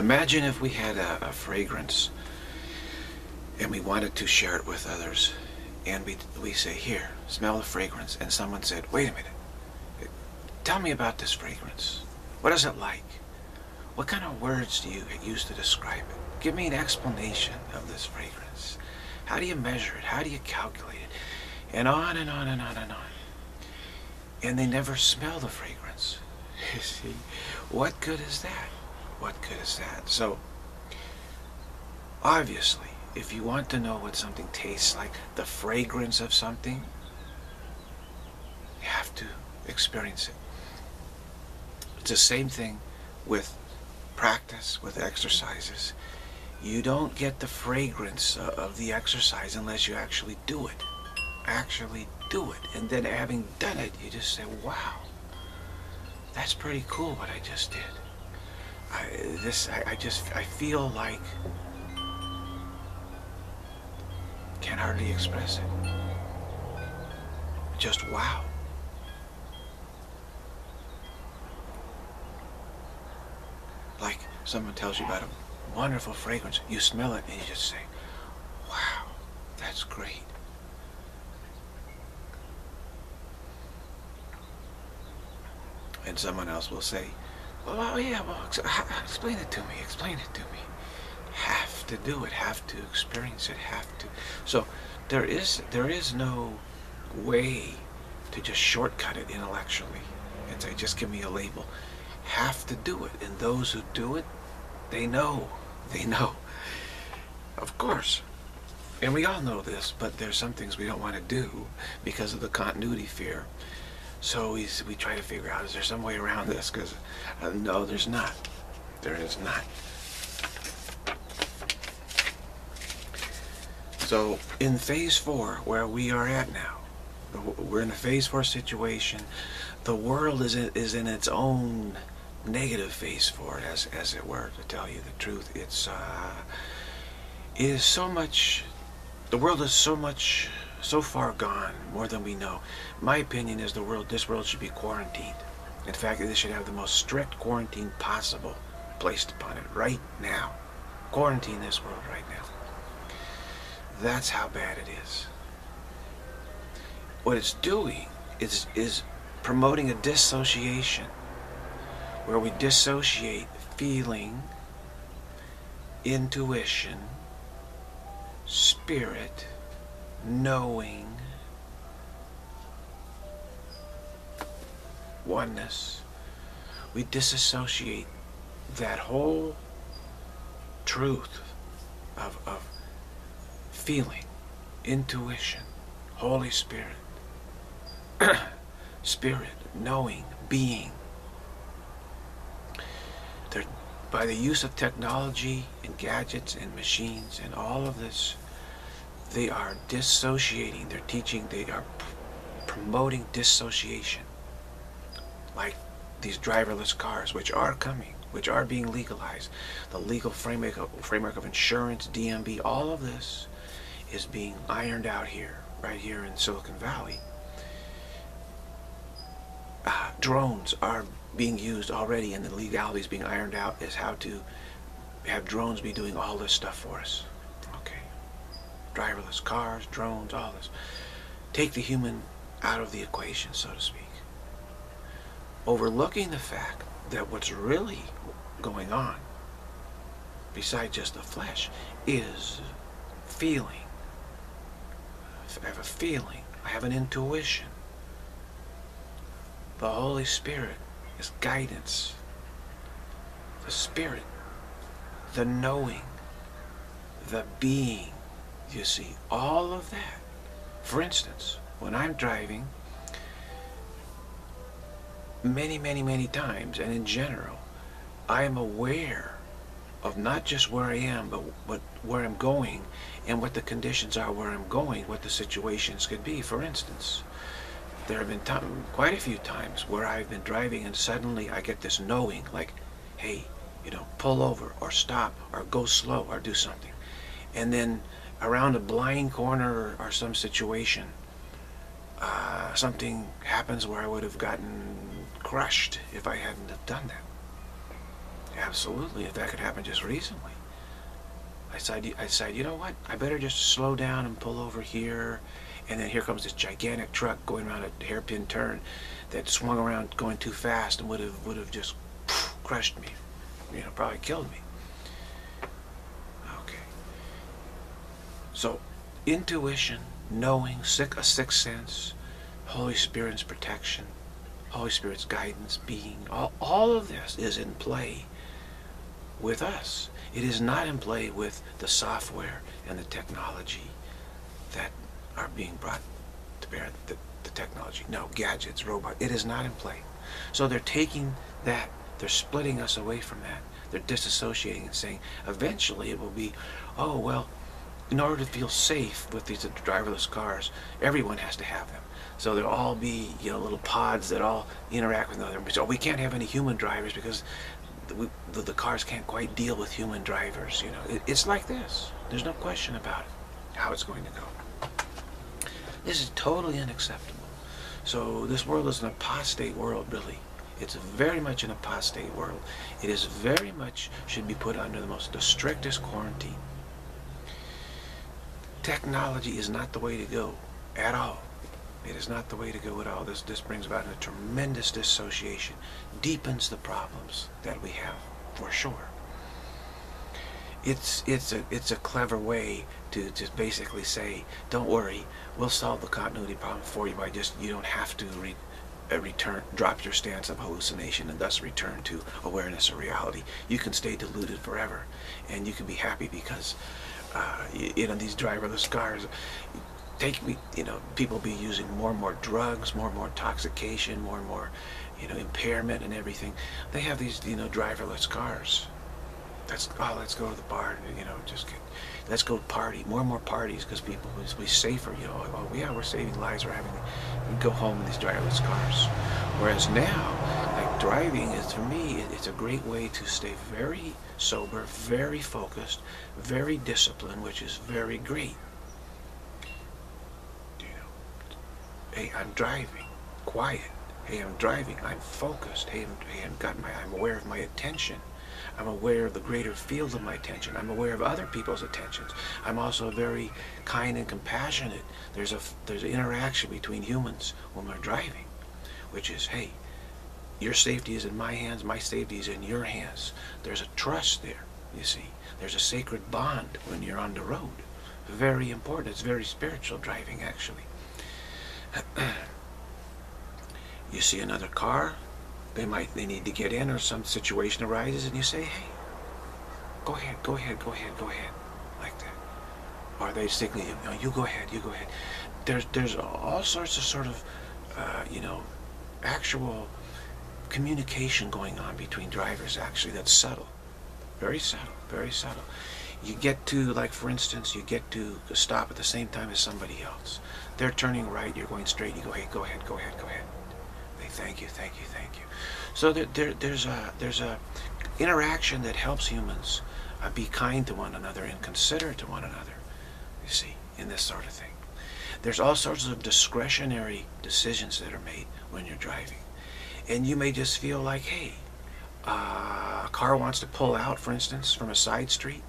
Imagine if we had a, a fragrance and we wanted to share it with others and we, we say, here, smell the fragrance. And someone said, wait a minute, tell me about this fragrance. What is it like? What kind of words do you use to describe it? Give me an explanation of this fragrance. How do you measure it? How do you calculate it? And on and on and on and on. And they never smell the fragrance. You see, what good is that? What good is that? So, obviously, if you want to know what something tastes like, the fragrance of something, you have to experience it. It's the same thing with practice, with exercises. You don't get the fragrance of the exercise unless you actually do it. Actually do it. And then having done it, you just say, wow, that's pretty cool what I just did. I, this, I, I just, I feel like can't hardly express it. Just wow. Like someone tells you about a wonderful fragrance, you smell it and you just say, wow, that's great. And someone else will say, well, yeah, well, explain it to me, explain it to me have to do it, have to experience it, have to. So there is there is no way to just shortcut it intellectually and say, just give me a label. Have to do it. And those who do it, they know. They know. Of course. And we all know this, but there's some things we don't want to do because of the continuity fear. So we, we try to figure out, is there some way around this? Because uh, no, there's not. There is not. So in phase four, where we are at now, we're in a phase four situation. The world is in, is in its own negative phase four, as as it were. To tell you the truth, it's uh, it is so much. The world is so much, so far gone, more than we know. My opinion is the world, this world should be quarantined. In fact, they should have the most strict quarantine possible placed upon it right now. Quarantine this world right now. That's how bad it is. What it's doing is, is promoting a dissociation where we dissociate feeling, intuition, spirit, knowing, oneness. We disassociate that whole truth of, of feeling, intuition, Holy Spirit, Spirit, knowing, being. They're, by the use of technology and gadgets and machines and all of this, they are dissociating. They're teaching, they are promoting dissociation. Like these driverless cars, which are coming, which are being legalized. The legal framework of, framework of insurance, DMV, all of this is being ironed out here, right here in Silicon Valley. Uh, drones are being used already and the legalities being ironed out is how to have drones be doing all this stuff for us. Okay. Driverless cars, drones, all this. Take the human out of the equation, so to speak. Overlooking the fact that what's really going on, besides just the flesh, is feeling I have a feeling. I have an intuition. The Holy Spirit is guidance. The Spirit, the knowing, the being. You see, all of that. For instance, when I'm driving, many, many, many times, and in general, I am aware of not just where I am, but, but where I'm going and what the conditions are where I'm going, what the situations could be. For instance, there have been quite a few times where I've been driving and suddenly I get this knowing, like, hey, you know, pull over or stop or go slow or do something. And then around a blind corner or, or some situation, uh, something happens where I would have gotten crushed if I hadn't have done that. absolutely. If that could happen just recently. I said, I said, you know what? I better just slow down and pull over here. And then here comes this gigantic truck going around a hairpin turn that swung around going too fast and would have would have just crushed me. You know, probably killed me. Okay. So, intuition, knowing, sick, a sixth sense, Holy Spirit's protection, Holy Spirit's guidance, being, all, all of this is in play with us. It is not in play with the software and the technology that are being brought to bear, the, the technology. No, gadgets, robots, it is not in play. So they're taking that, they're splitting us away from that. They're disassociating and saying, eventually it will be, oh, well, in order to feel safe with these driverless cars, everyone has to have them. So there'll all be, you know, little pods that all interact with other. So we can't have any human drivers because the, the, the cars can't quite deal with human drivers. You know, it, it's like this. There's no question about it. How it's going to go. This is totally unacceptable. So this world is an apostate world, really. It's very much an apostate world. It is very much should be put under the most the strictest quarantine. Technology is not the way to go at all. It is not the way to go at all. This, this brings about a tremendous dissociation, deepens the problems that we have, for sure. It's, it's, a, it's a clever way to just basically say, don't worry, we'll solve the continuity problem for you by just, you don't have to re, uh, return, drop your stance of hallucination and thus return to awareness of reality. You can stay deluded forever and you can be happy because uh, you, you know, these driverless cars, take me, you know, people be using more and more drugs, more and more intoxication, more and more, you know, impairment and everything. They have these, you know, driverless cars. That's, oh, let's go to the bar, and, you know, just get, let's go party, more and more parties because people will be safer, you know, oh, oh, yeah, we're saving lives, we're having, we go home in these driverless cars. Whereas now, like driving is, for me, it's a great way to stay very sober, very focused, very disciplined, which is very great. Hey, I'm driving. Quiet. Hey, I'm driving. I'm focused. Hey, I'm, hey, I'm got my. I'm aware of my attention. I'm aware of the greater field of my attention. I'm aware of other people's attentions. I'm also very kind and compassionate. There's a there's an interaction between humans when we're driving, which is hey, your safety is in my hands. My safety is in your hands. There's a trust there. You see, there's a sacred bond when you're on the road. Very important. It's very spiritual driving actually. you see another car, they might they need to get in or some situation arises and you say, hey, go ahead, go ahead, go ahead, go ahead, like that. Or they signal you, no, you go ahead, you go ahead. There's there's all sorts of sort of, uh, you know, actual communication going on between drivers actually that's subtle. Very subtle, very subtle. You get to, like for instance, you get to stop at the same time as somebody else. They're turning right, you're going straight. You go, hey, go ahead, go ahead, go ahead. They thank you, thank you, thank you. So there, there, there's a there's a interaction that helps humans uh, be kind to one another and considerate to one another. You see, in this sort of thing. There's all sorts of discretionary decisions that are made when you're driving, and you may just feel like, hey, uh, a car wants to pull out, for instance, from a side street,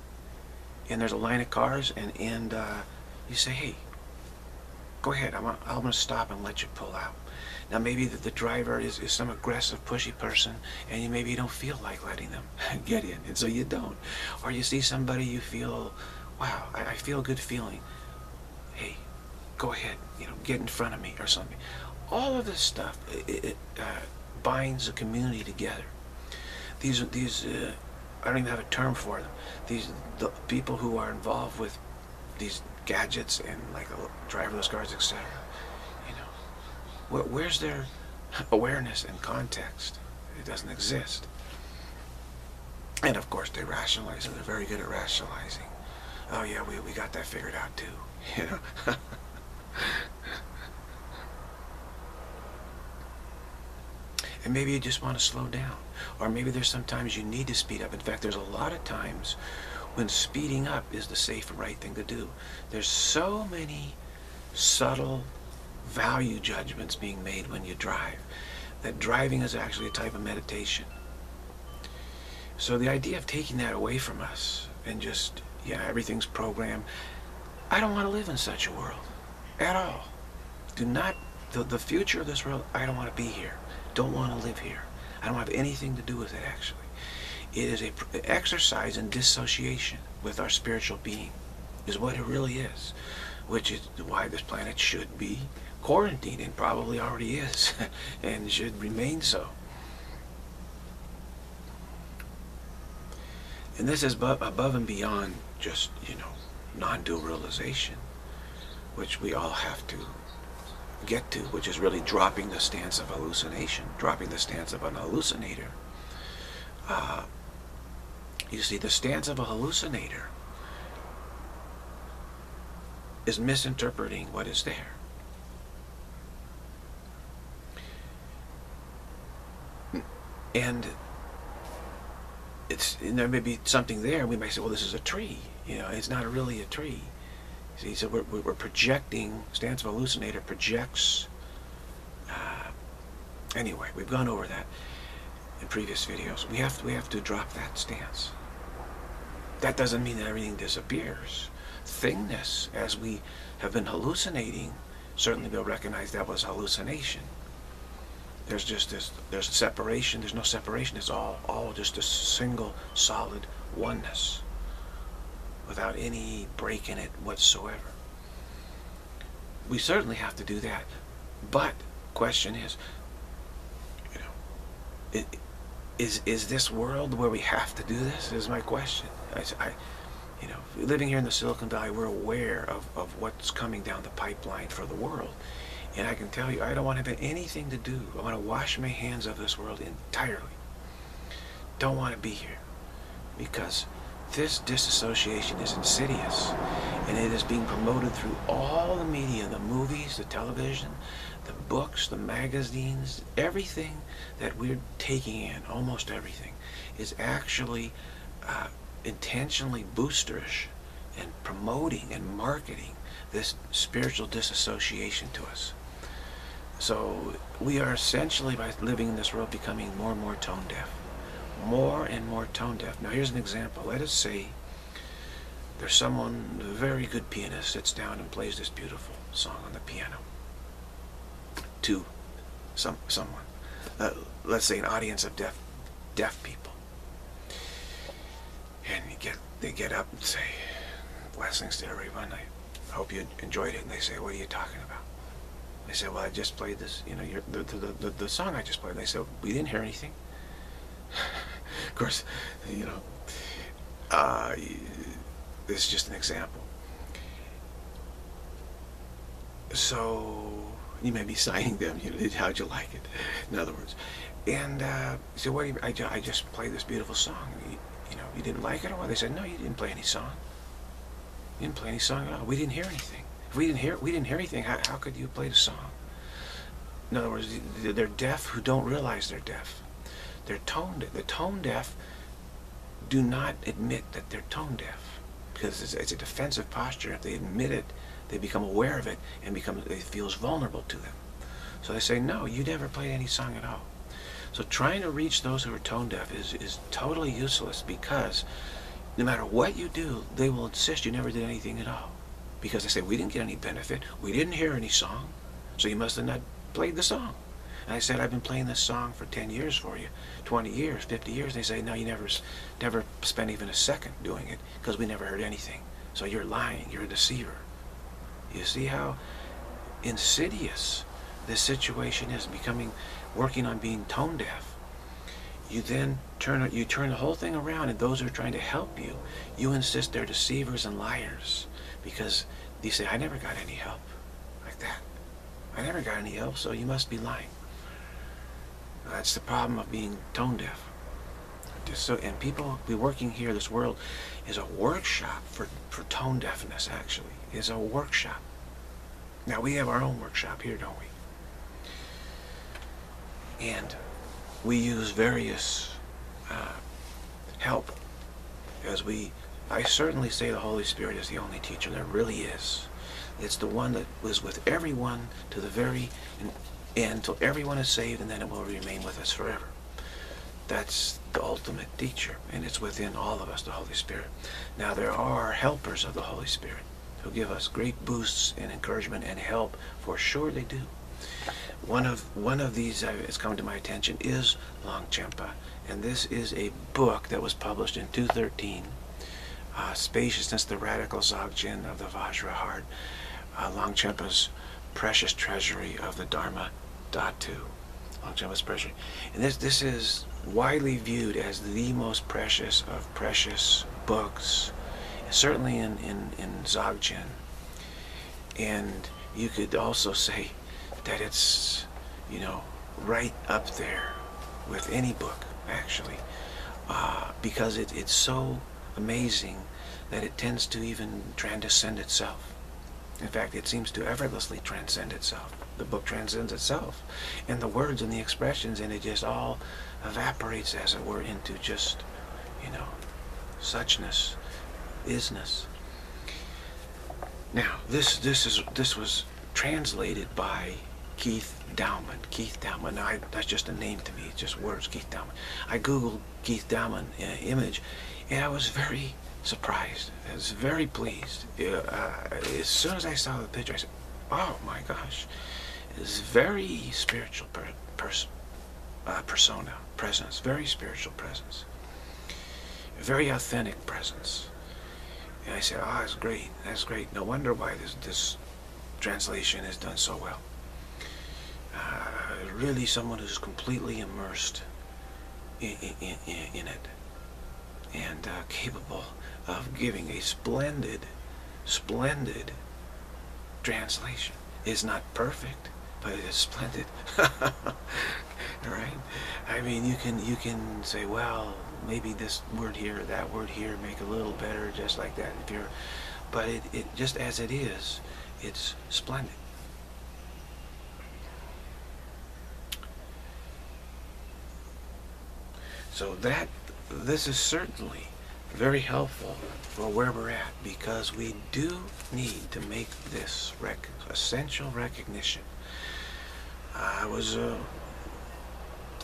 and there's a line of cars, and and uh, you say, hey, go ahead, I'm, I'm going to stop and let you pull out. Now maybe the, the driver is, is some aggressive, pushy person, and you maybe you don't feel like letting them get in, and so you don't. Or you see somebody you feel, wow, I, I feel a good feeling. Hey, go ahead, you know, get in front of me or something. All of this stuff, it, it uh, binds a community together. These, are these, uh, I don't even have a term for them. These, the people who are involved with these gadgets and like driverless cars, etc. You know, where's their awareness and context? It doesn't exist. And of course, they rationalize, and they're very good at rationalizing. Oh yeah, we we got that figured out too. You know. and maybe you just want to slow down, or maybe there's sometimes you need to speed up. In fact, there's a lot of times when speeding up is the safe and right thing to do. There's so many subtle value judgments being made when you drive that driving is actually a type of meditation. So the idea of taking that away from us and just, yeah, everything's programmed. I don't want to live in such a world at all. Do not, the, the future of this world, I don't want to be here. Don't want to live here. I don't have anything to do with it, actually. It is a exercise in dissociation with our spiritual being, is what it really is, which is why this planet should be quarantined and probably already is, and should remain so. And this is above and beyond just, you know, non-dual realization, which we all have to get to, which is really dropping the stance of hallucination, dropping the stance of an hallucinator. Uh, you see, the stance of a hallucinator is misinterpreting what is there. And it's and there may be something there. We may say, well, this is a tree. You know, it's not really a tree. See, so we're, we're projecting, stance of a hallucinator projects. Uh, anyway, we've gone over that in previous videos. We have we have to drop that stance. That doesn't mean that everything disappears. Thingness, as we have been hallucinating, certainly we'll recognize that was hallucination. There's just this, there's separation, there's no separation, it's all, all just a single solid oneness without any break in it whatsoever. We certainly have to do that. But question is, you know, it, is is this world where we have to do this? Is my question. I, I, you know, living here in the Silicon Valley, we're aware of, of what's coming down the pipeline for the world. And I can tell you, I don't want to have anything to do. I want to wash my hands of this world entirely. Don't want to be here. Because this disassociation is insidious. And it is being promoted through all the media, the movies, the television, the books, the magazines, everything that we're taking in, almost everything, is actually uh, intentionally boosterish and promoting and marketing this spiritual disassociation to us. So we are essentially, by living in this world, becoming more and more tone deaf. More and more tone deaf. Now here's an example. Let us say there's someone, a very good pianist, sits down and plays this beautiful song on the piano to some someone. Uh, let's say an audience of deaf deaf people. And you get they get up and say, blessings to everyone. I hope you enjoyed it. And they say, what are you talking about? They said, well, I just played this, you know, the, the, the, the, song I just played. They said, we didn't hear anything. of course, you know, uh, this is just an example. So you may be signing them, you know, how'd you like it? In other words. And uh, said, what you, I, I just played this beautiful song. You, didn't like it or what? They said, no, you didn't play any song. You didn't play any song at all. We didn't hear anything. If we didn't hear, we didn't hear anything. How, how could you play the song? In other words, they're deaf who don't realize they're deaf. They're tone. deaf. The tone deaf do not admit that they're tone deaf because it's, it's a defensive posture. If they admit it, they become aware of it and become it feels vulnerable to them. So they say, no, you never played any song at all. So trying to reach those who are tone deaf is, is totally useless because no matter what you do, they will insist you never did anything at all because they say, we didn't get any benefit. We didn't hear any song. So you must have not played the song. And I said, I've been playing this song for 10 years for you, 20 years, 50 years. They say, no, you never, never spent even a second doing it because we never heard anything. So you're lying. You're a deceiver. You see how insidious this situation is becoming, working on being tone deaf. You then turn you turn the whole thing around, and those who are trying to help you, you insist they're deceivers and liars because they say, I never got any help like that. I never got any help, so you must be lying. That's the problem of being tone deaf. So, and people be working here, this world is a workshop for, for tone deafness, actually. It's a workshop. Now, we have our own workshop here, don't we? And we use various uh, help as we I certainly say the Holy Spirit is the only teacher. There really is. It's the one that was with everyone to the very end till everyone is saved and then it will remain with us forever. That's the ultimate teacher, and it's within all of us, the Holy Spirit. Now, there are helpers of the Holy Spirit who give us great boosts and encouragement and help, for sure they do. One of one of these uh, has come to my attention is Longchenpa, and this is a book that was published in 213. Uh, Spaciousness, the Radical Dzogchen of the Vajra-Heart, uh, Longchenpa's Precious Treasury of the Dharma Dhatu. Longchenpa's Treasury. And this, this is widely viewed as the most precious of precious books, certainly in, in, in Dzogchen. And you could also say that it's, you know, right up there with any book, actually, uh, because it, it's so amazing that it tends to even transcend itself. In fact, it seems to effortlessly transcend itself. The book transcends itself. And the words and the expressions, and it just all evaporates, as it were, into just, you know, suchness, isness. Now, this this is this was translated by Keith Dowman. Keith Dowman. I, that's just a name to me. It's just words. Keith Dowman. I googled Keith Dowman uh, image, and I was very surprised. I was very pleased. Uh, as soon as I saw the picture, I said, "Oh my gosh, it's very spiritual per person, uh, persona, presence. Very spiritual presence. Very authentic presence." And I said, "Oh, that's great. That's great. No wonder why this this translation is done so well." Uh, really someone who's completely immersed in, in, in, it and uh, capable of giving a splendid, splendid translation. It's not perfect, but it is splendid. right? I mean, you can you can say, well, maybe this word here, that word here, make a little better, just like that. If you're, but it, it just as it is, it's splendid. So that this is certainly very helpful for where we're at because we do need to make this rec essential recognition. I was, uh,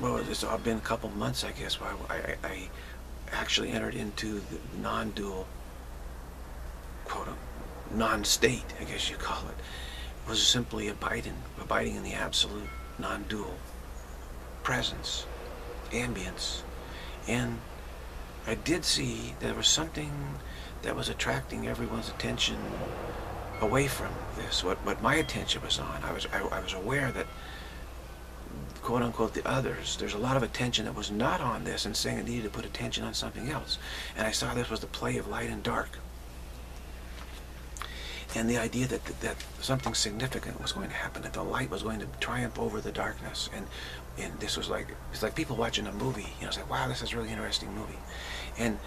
well, it's been a couple months, I guess, where I, I, I actually entered into the non-dual, quote, non-state, I guess you call it. it was simply abiding, abiding in the absolute non-dual presence, ambience, and I did see there was something that was attracting everyone's attention away from this, what, what my attention was on. I was, I, I was aware that, quote unquote, the others, there's a lot of attention that was not on this and saying it needed to put attention on something else. And I saw this was the play of light and dark. And the idea that, that, that something significant was going to happen, that the light was going to triumph over the darkness. And and this was like it's like people watching a movie. You know, it's like wow, this is a really interesting movie. And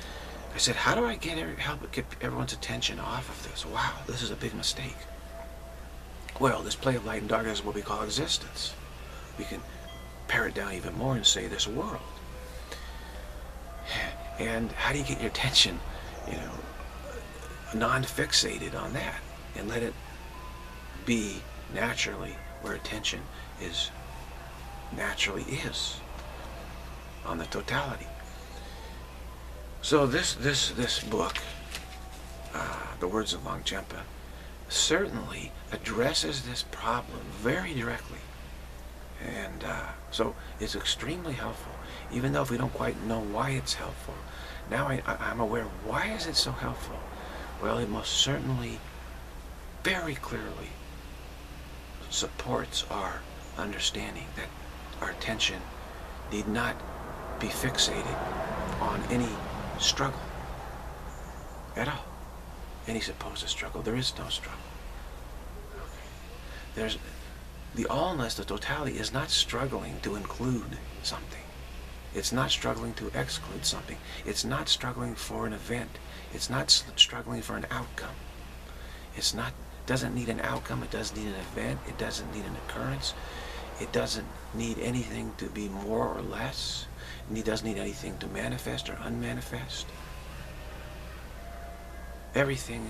I said, how do I get every, help get everyone's attention off of this? Wow, this is a big mistake. Well, this play of light and darkness is what we call existence. We can pare it down even more and say this world. And how do you get your attention, you know, non-fixated on that and let it be naturally where attention is naturally is on the totality. So this this this book, uh, the words of Longchenpa, certainly addresses this problem very directly, and uh, so it's extremely helpful. Even though if we don't quite know why it's helpful, now I, I'm aware. Why is it so helpful? Well, it most certainly, very clearly, supports our understanding that our attention need not be fixated on any struggle at all. Any supposed struggle. There is no struggle. There's the allness, the totality, is not struggling to include something. It's not struggling to exclude something. It's not struggling for an event. It's not struggling for an outcome. It's not doesn't need an outcome. It doesn't need an event. It doesn't need an occurrence. It doesn't need anything to be more or less. And it doesn't need anything to manifest or unmanifest. Everything,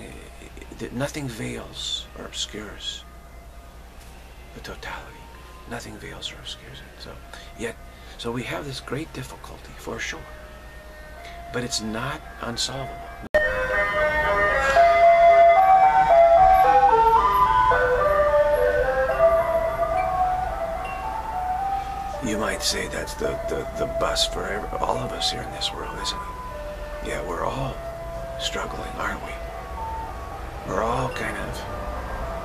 eh, nothing veils or obscures the totality. Nothing veils or obscures it. So, yet, So we have this great difficulty for sure. But it's not unsolvable. Might say that's the, the, the bus for all of us here in this world, isn't it? Yeah, we're all struggling, aren't we? We're all kind of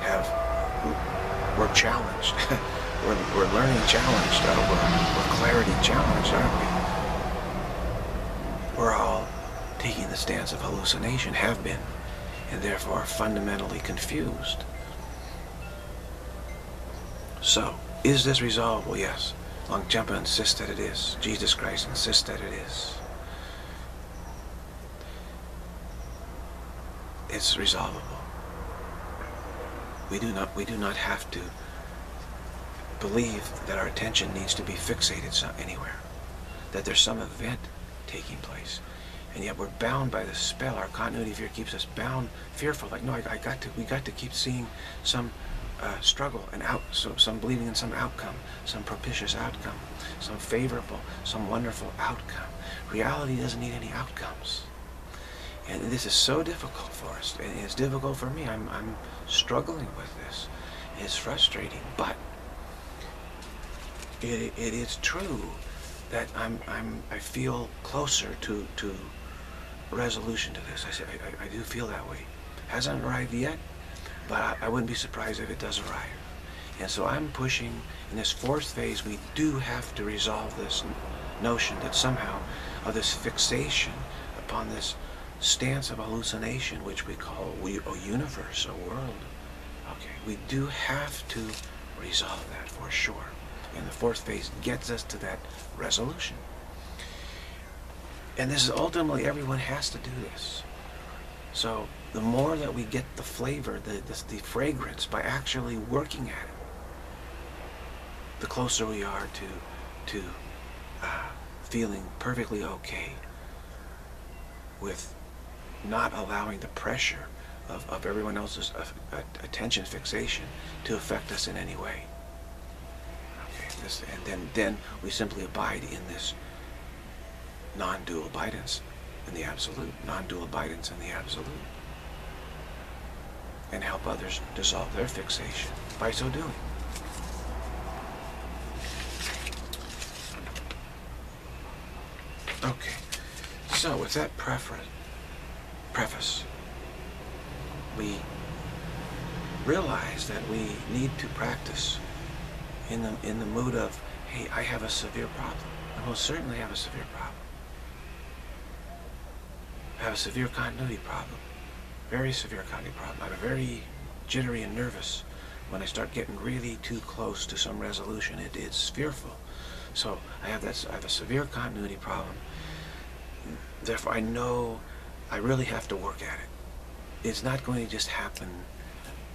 have, we're challenged. we're, we're learning challenged. Uh, we're, we're clarity challenged, aren't we? We're all taking the stance of hallucination, have been, and therefore fundamentally confused. So, is this resolvable? Yes. Longchenpa insists that it is. Jesus Christ insists that it is. It's resolvable. We do not we do not have to believe that our attention needs to be fixated anywhere. That there's some event taking place. And yet we're bound by the spell. Our continuity fear keeps us bound, fearful. Like, no, I, I got to, we got to keep seeing some uh, struggle and out, so some believing in some outcome, some propitious outcome, some favorable, some wonderful outcome. Reality doesn't need any outcomes. And this is so difficult for us. And it's difficult for me. I'm, I'm struggling with this. It's frustrating, but it, it is true that I'm, I'm, I feel closer to, to resolution to this. I, I, I do feel that way. Hasn't arrived yet, but I, I wouldn't be surprised if it does arrive. And so I'm pushing, in this fourth phase, we do have to resolve this notion that somehow, of this fixation upon this stance of hallucination, which we call we, a universe, a world. Okay, we do have to resolve that for sure. And the fourth phase gets us to that resolution. And this is ultimately, everyone has to do this. So the more that we get the flavor, the, the, the fragrance, by actually working at it, the closer we are to, to uh, feeling perfectly okay with not allowing the pressure of, of everyone else's attention fixation to affect us in any way. Okay, this, and then, then we simply abide in this non-dual abidance in the absolute, non-dual abidance in the absolute, and help others dissolve their fixation by so doing. Okay, so with that preference, preface, we realize that we need to practice in the in the mood of, hey, I have a severe problem. I most certainly have a severe problem. I have a severe continuity problem. Very severe continuity problem. I'm very jittery and nervous when I start getting really too close to some resolution. It, it's fearful. So I have that. I have a severe continuity problem. Therefore, I know I really have to work at it. It's not going to just happen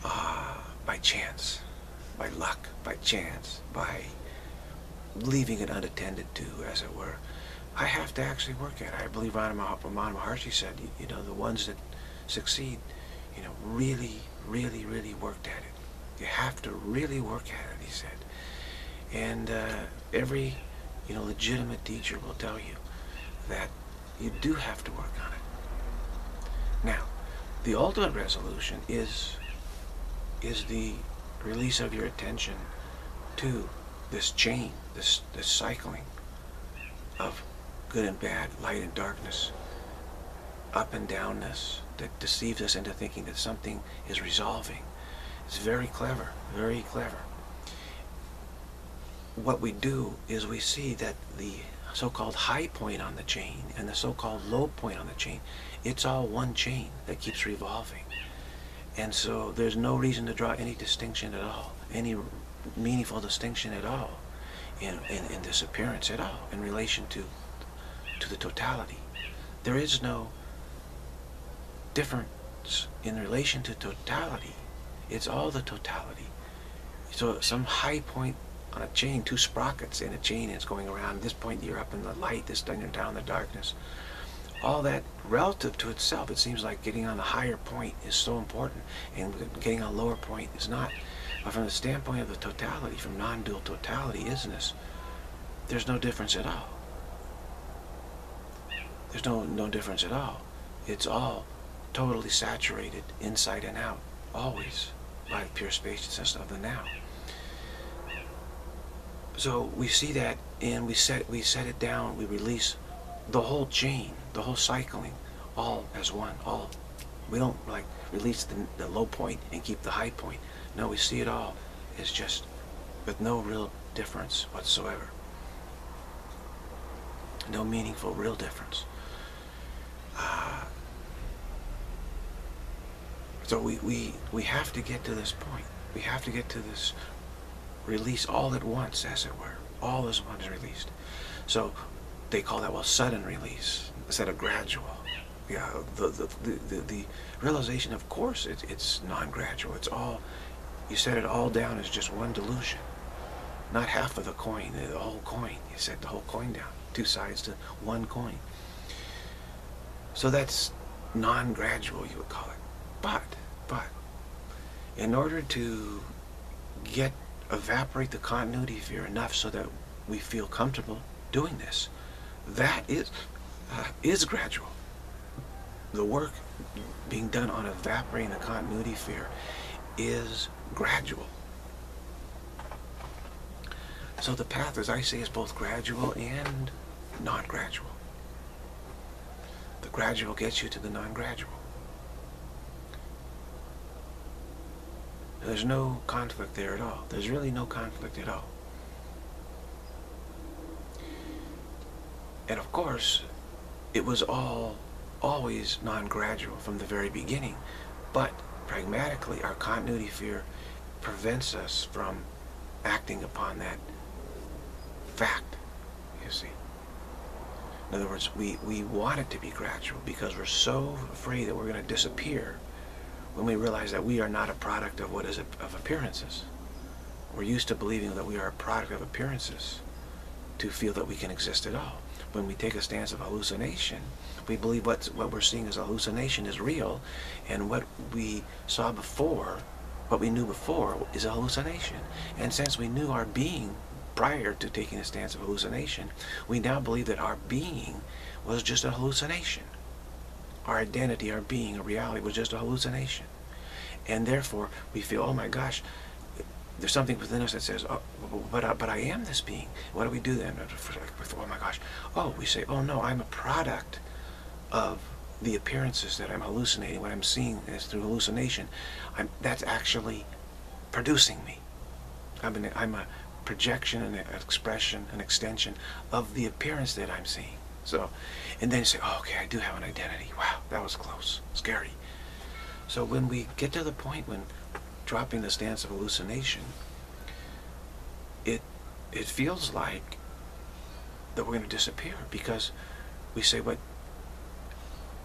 uh, by chance, by luck, by chance, by leaving it unattended to, as it were. I have to actually work at it. I believe Ramana Maharshi said, you know, the ones that succeed, you know, really, really, really worked at it. You have to really work at it, he said. And uh, every, you know, legitimate teacher will tell you that you do have to work on it. Now, the ultimate resolution is, is the release of your attention to this chain, this, this cycling of good and bad, light and darkness, up and downness that deceives us into thinking that something is resolving. It's very clever, very clever. What we do is we see that the so-called high point on the chain and the so-called low point on the chain, it's all one chain that keeps revolving. And so there's no reason to draw any distinction at all, any meaningful distinction at all in, in, in this appearance at all in relation to to the totality. There is no difference in relation to totality. It's all the totality. So some high point on a chain, two sprockets in a chain is going around. This point you're up in the light, this time you're down in the darkness. All that relative to itself, it seems like getting on a higher point is so important and getting on a lower point is not. But from the standpoint of the totality, from non-dual totality, isness, there's no difference at all. There's no, no difference at all. It's all totally saturated inside and out, always, by the pure spaciousness of the now. So we see that and we set we set it down, we release the whole chain, the whole cycling, all as one, all. We don't like release the, the low point and keep the high point. No, we see it all as just with no real difference whatsoever. No meaningful real difference. Uh, so we, we, we have to get to this point. We have to get to this release all at once, as it were. All as one is released. So they call that, well, sudden release instead of gradual. Yeah, the, the, the, the, realization, of course, it, it's non-gradual. It's all, you set it all down as just one delusion. Not half of the coin, the whole coin. You set the whole coin down. Two sides to one coin. So that's non-gradual, you would call it. But, but, in order to get, evaporate the continuity fear enough so that we feel comfortable doing this, that is, uh, is gradual. The work being done on evaporating the continuity fear is gradual. So the path, as I say, is both gradual and non-gradual. The gradual gets you to the non-gradual. There's no conflict there at all. There's really no conflict at all. And of course, it was all always non-gradual from the very beginning. But pragmatically, our continuity fear prevents us from acting upon that fact, you see. In other words, we, we want it to be gradual because we're so afraid that we're going to disappear when we realize that we are not a product of what is a, of appearances. We're used to believing that we are a product of appearances to feel that we can exist at all. When we take a stance of hallucination, we believe what, what we're seeing as a hallucination is real, and what we saw before, what we knew before, is a hallucination. And since we knew our being prior to taking a stance of hallucination, we now believe that our being was just a hallucination. Our identity, our being, our reality was just a hallucination. And therefore, we feel, oh my gosh, there's something within us that says, oh, but, I, but I am this being. What do we do then? Oh my gosh. Oh, we say, oh no, I'm a product of the appearances that I'm hallucinating. What I'm seeing is through hallucination. I'm, that's actually producing me. I'm, an, I'm a projection and an expression, an extension of the appearance that I'm seeing. So, and then you say, oh, okay, I do have an identity. Wow, that was close, scary. So when we get to the point when dropping the stance of hallucination, it it feels like that we're going to disappear because we say, what?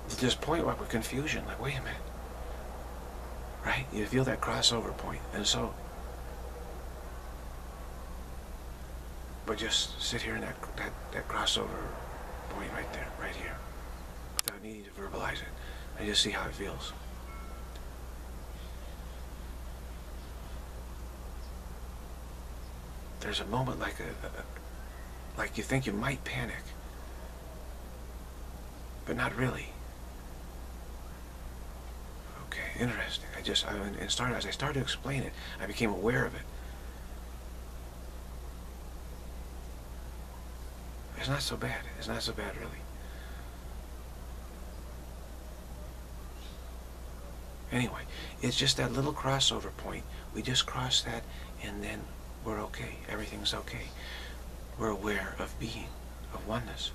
At this point, where we're confusion, like, wait a minute, right? You feel that crossover point, and so But just sit here in that, that, that crossover point right there, right here, without needing to verbalize it. And just see how it feels. There's a moment like a, a like you think you might panic, but not really. Okay, interesting. I just, I, and started, as I started to explain it, I became aware of it. It's not so bad. It's not so bad, really. Anyway, it's just that little crossover point. We just cross that, and then we're okay. Everything's okay. We're aware of being, of oneness.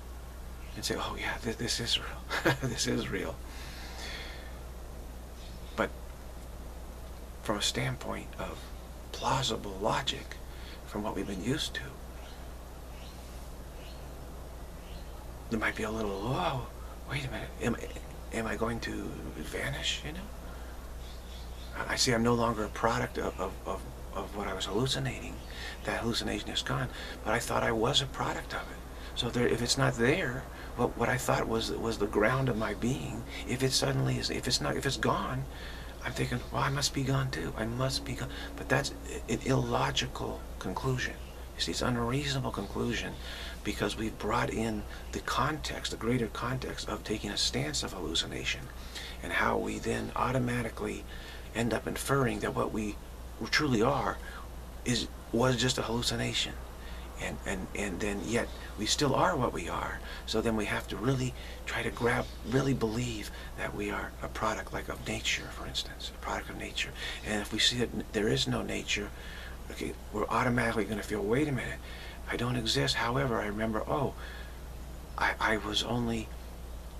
And say, oh yeah, this, this is real. this is real. But from a standpoint of plausible logic, from what we've been used to, there might be a little, whoa, wait a minute, am, am I going to vanish, you know? I see I'm no longer a product of, of, of, of what I was hallucinating. That hallucination is gone, but I thought I was a product of it. So there, if it's not there, what, what I thought was was the ground of my being, if it suddenly is, if it's not, if it's gone, I'm thinking, well, I must be gone too. I must be gone. But that's an illogical conclusion. You see, it's an unreasonable conclusion because we've brought in the context, the greater context of taking a stance of hallucination and how we then automatically end up inferring that what we truly are is was just a hallucination. And and and then yet we still are what we are. So then we have to really try to grab really believe that we are a product like of nature for instance a product of nature. And if we see that there is no nature okay we're automatically going to feel wait a minute I don't exist however I remember oh I, I was only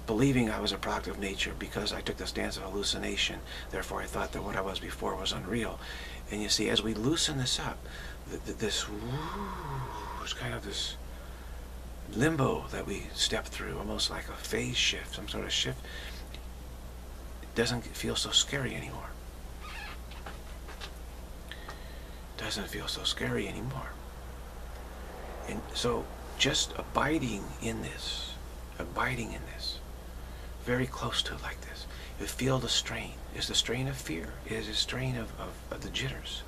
believing I was a product of nature because I took the stance of hallucination therefore I thought that what I was before was unreal and you see as we loosen this up this was kind of this limbo that we step through, almost like a phase shift, some sort of shift. It doesn't feel so scary anymore. Doesn't feel so scary anymore. And so just abiding in this, abiding in this, very close to it like this, you feel the strain. It's the strain of fear. It is a strain of, of, of the jitters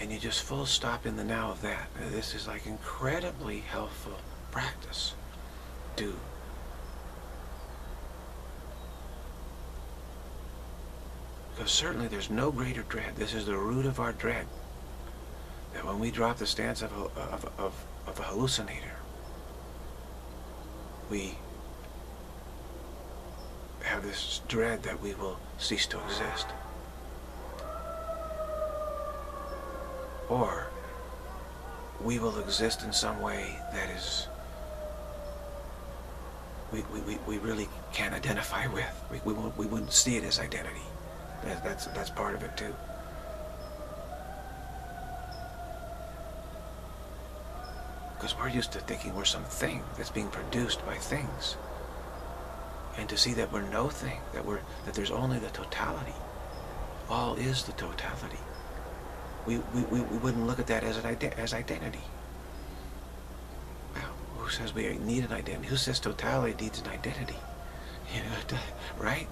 and you just full stop in the now of that. This is like incredibly helpful practice. Do. Because certainly there's no greater dread. This is the root of our dread. That when we drop the stance of a, of, of, of a hallucinator, we have this dread that we will cease to exist. or we will exist in some way that is we, we, we really can't identify with. We, we, won't, we wouldn't see it as identity. That, that's, that's part of it too. Because we're used to thinking we're something that's being produced by things. And to see that we're no thing, that, we're, that there's only the totality. All is the totality we, we, we wouldn't look at that as, an as identity. Well, who says we need an identity? Who says totality needs an identity? You know, right?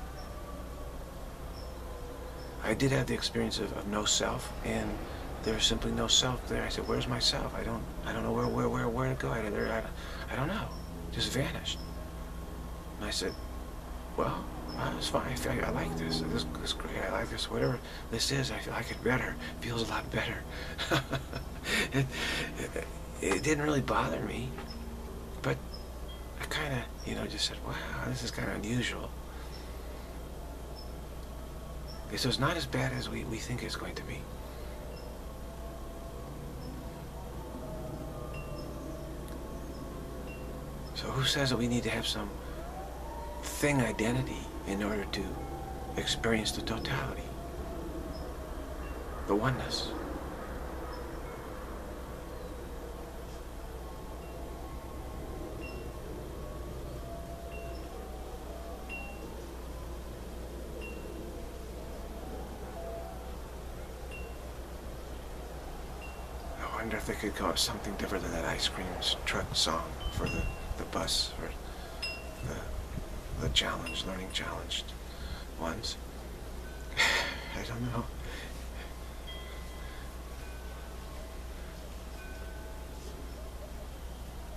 I did have the experience of, of no self, and there's simply no self there. I said, "Where's myself? I don't, I don't know where, where, where, where to go. I, I, I don't know. Just vanished." And I said, "Well, it's fine. I feel like I like this. This is great. I like this. Whatever this is, I feel like it better. It feels a lot better. it, it, it, didn't really bother me, but I kind of, you know, just said, wow, this is kind of unusual. So it's not as bad as we, we think it's going to be. Who says that we need to have some thing identity in order to experience the totality, the oneness. I wonder if they could call it something different than that ice cream truck song for the, the bus or the the challenge, learning challenged ones. I don't know.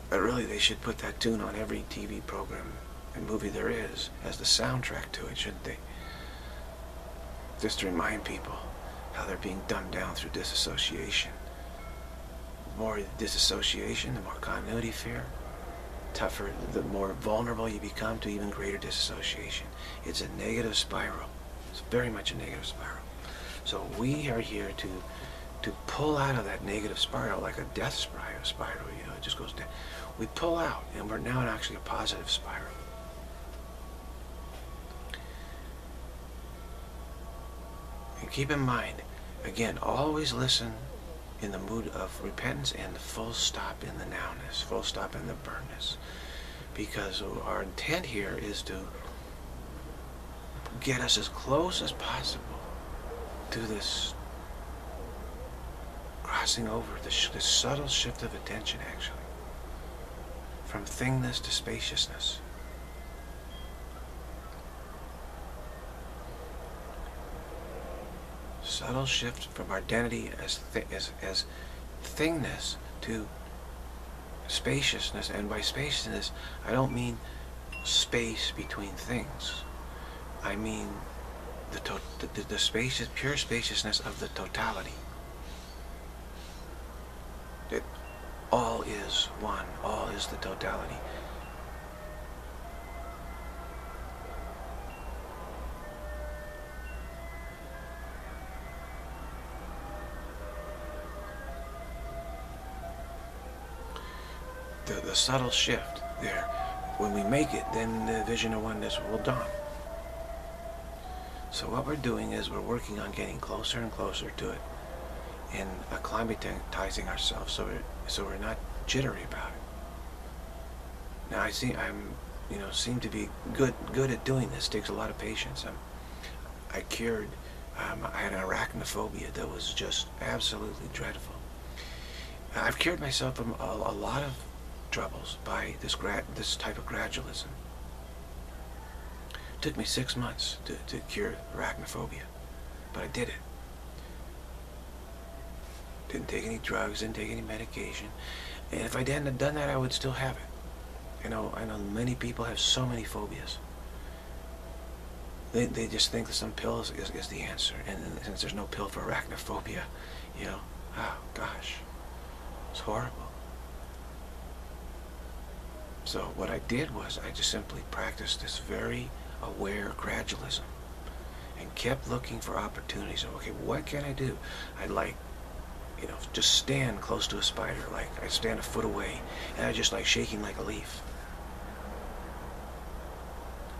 But really, they should put that tune on every TV program and movie there is as the soundtrack to it, shouldn't they? Just to remind people how they're being dumbed down through disassociation. The more disassociation, the more continuity fear, tougher, the more vulnerable you become to even greater disassociation. It's a negative spiral. It's very much a negative spiral. So we are here to to pull out of that negative spiral like a death spiral, spiral you know, it just goes down. We pull out and we're now in actually a positive spiral. And keep in mind, again, always listen in the mood of repentance and the full stop in the nowness, full stop in the burnness. Because our intent here is to get us as close as possible to this crossing over, this, this subtle shift of attention actually, from thingness to spaciousness. Subtle shift from identity as, th as, as thingness to spaciousness. And by spaciousness, I don't mean space between things. I mean the, the, the spacious, pure spaciousness of the totality. It all is one, all is the totality. The subtle shift there. When we make it, then the vision of oneness will dawn. So what we're doing is we're working on getting closer and closer to it and acclimatizing ourselves so we're, so we're not jittery about it. Now I see I'm, you know, seem to be good good at doing this. It takes a lot of patience. I'm, I cured, um, I had an arachnophobia that was just absolutely dreadful. I've cured myself from a, a lot of troubles by this this type of gradualism It took me six months to, to cure arachnophobia, but I did it. Didn't take any drugs, didn't take any medication. And if I hadn't have done that, I would still have it. You know, I know many people have so many phobias. They, they just think that some pill is, is, is the answer. And since there's no pill for arachnophobia, you know, oh gosh, it's horrible. So what I did was I just simply practiced this very aware gradualism and kept looking for opportunities. So, okay, what can I do? I'd like, you know, just stand close to a spider, like I stand a foot away, and I just like shaking like a leaf.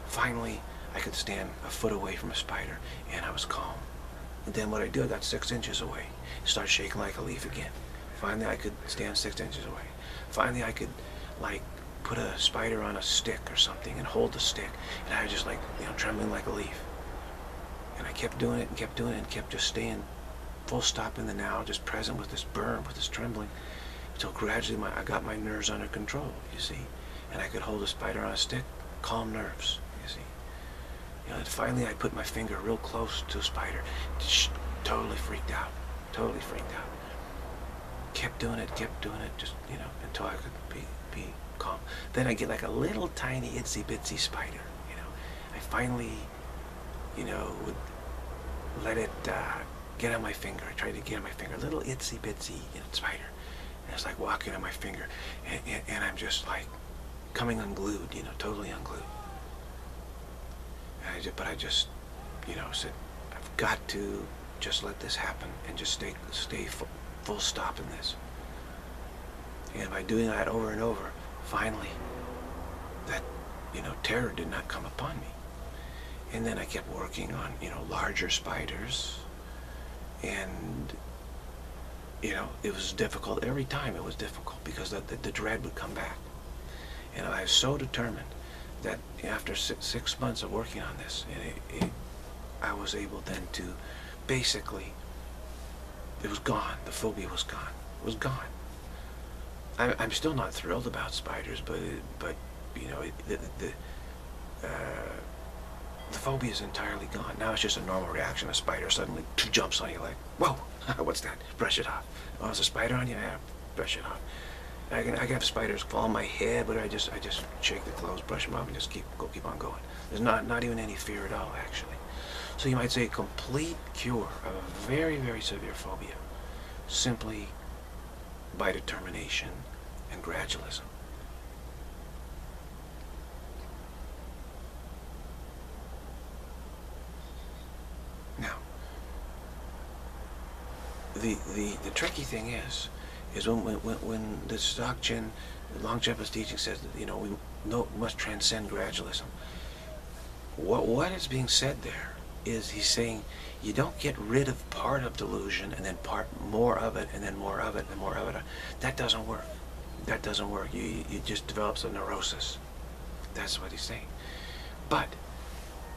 Finally, I could stand a foot away from a spider, and I was calm. And then what I do, I got six inches away, start shaking like a leaf again. Finally, I could stand six inches away. Finally, I could, like, put a spider on a stick or something and hold the stick. And I was just like, you know, trembling like a leaf. And I kept doing it and kept doing it and kept just staying full stop in the now, just present with this burn, with this trembling, until gradually my, I got my nerves under control, you see. And I could hold a spider on a stick, calm nerves, you see. You know, and finally I put my finger real close to a spider, totally freaked out, totally freaked out. Kept doing it, kept doing it, just, you know, until I could Then I get like a little tiny itsy bitsy spider, you know. I finally, you know, would let it uh, get on my finger. I tried to get on my finger, a little itsy bitsy you know, spider. And it's like walking on my finger. And, and, and I'm just like coming unglued, you know, totally unglued. I just, but I just, you know, said, I've got to just let this happen and just stay, stay full, full stop in this. And by doing that over and over, finally, that, you know, terror did not come upon me. And then I kept working on, you know, larger spiders. And, you know, it was difficult. Every time it was difficult because the, the, the dread would come back. And I was so determined that after six, six months of working on this, it, it, I was able then to basically, it was gone. The phobia was gone. It was gone. I'm, I'm still not thrilled about spiders, but but you know the the uh, the phobia is entirely gone. Now it's just a normal reaction. A spider suddenly two jumps on you like, whoa, what's that? Brush it off. Oh, there's a spider on you? Yeah, brush it off. I can I can have spiders fall on my head, but I just I just shake the clothes, brush them off, and just keep go keep on going. There's not not even any fear at all actually. So you might say a complete cure of a very very severe phobia, simply by determination gradualism. Now, the, the, the tricky thing is, is when, when, when the Dzogchen, Longchenpa's teaching says that, you know, we know, must transcend gradualism. What, what is being said there is he's saying you don't get rid of part of delusion and then part more of it and then more of it and more of it. That doesn't work. That doesn't work. You, you just develops a neurosis. That's what he's saying. But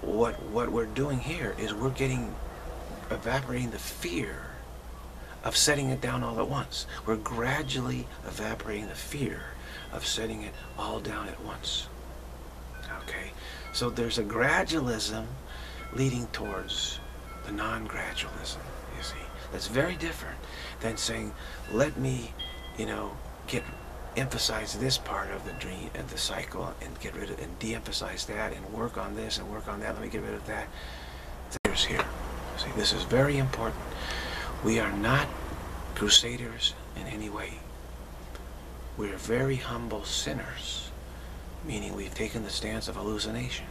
what what we're doing here is we're getting evaporating the fear of setting it down all at once. We're gradually evaporating the fear of setting it all down at once. Okay? So there's a gradualism leading towards the non-gradualism, you see. That's very different than saying, let me, you know, get emphasize this part of the dream and the cycle and get rid of and de-emphasize that and work on this and work on that. Let me get rid of that. There's here. See, this is very important. We are not crusaders in any way. We're very humble sinners, meaning we've taken the stance of hallucination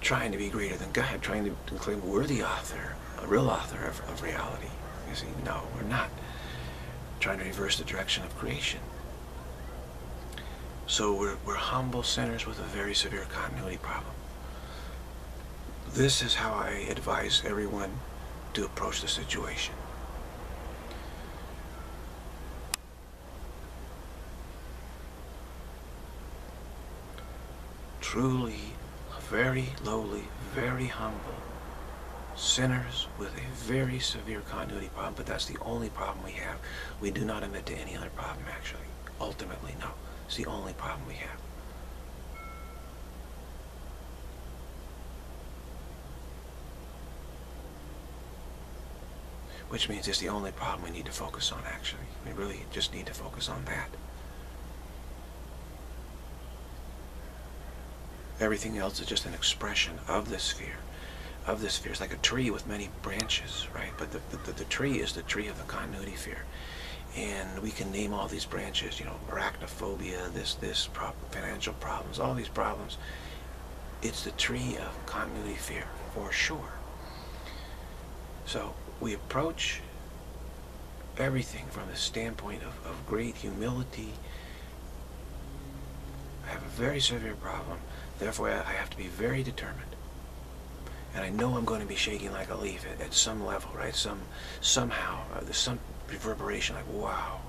trying to be greater than God, trying to claim we're the author, a real author of, of reality. You see, no, we're not. Trying to reverse the direction of creation. So we're, we're humble sinners with a very severe continuity problem. This is how I advise everyone to approach the situation. Truly very lowly, very humble sinners with a very severe continuity problem, but that's the only problem we have. We do not admit to any other problem, actually. Ultimately, no. It's the only problem we have. Which means it's the only problem we need to focus on, actually. We really just need to focus on that. Everything else is just an expression of this sphere. Of this fear. It's like a tree with many branches, right? But the, the, the tree is the tree of the continuity fear. And we can name all these branches, you know, arachnophobia, this, this, financial problems, all these problems. It's the tree of continuity fear, for sure. So we approach everything from the standpoint of, of great humility. I have a very severe problem. Therefore, I have to be very determined. And I know I'm going to be shaking like a leaf at, at some level, right? Some, somehow, uh, there's some reverberation like, wow,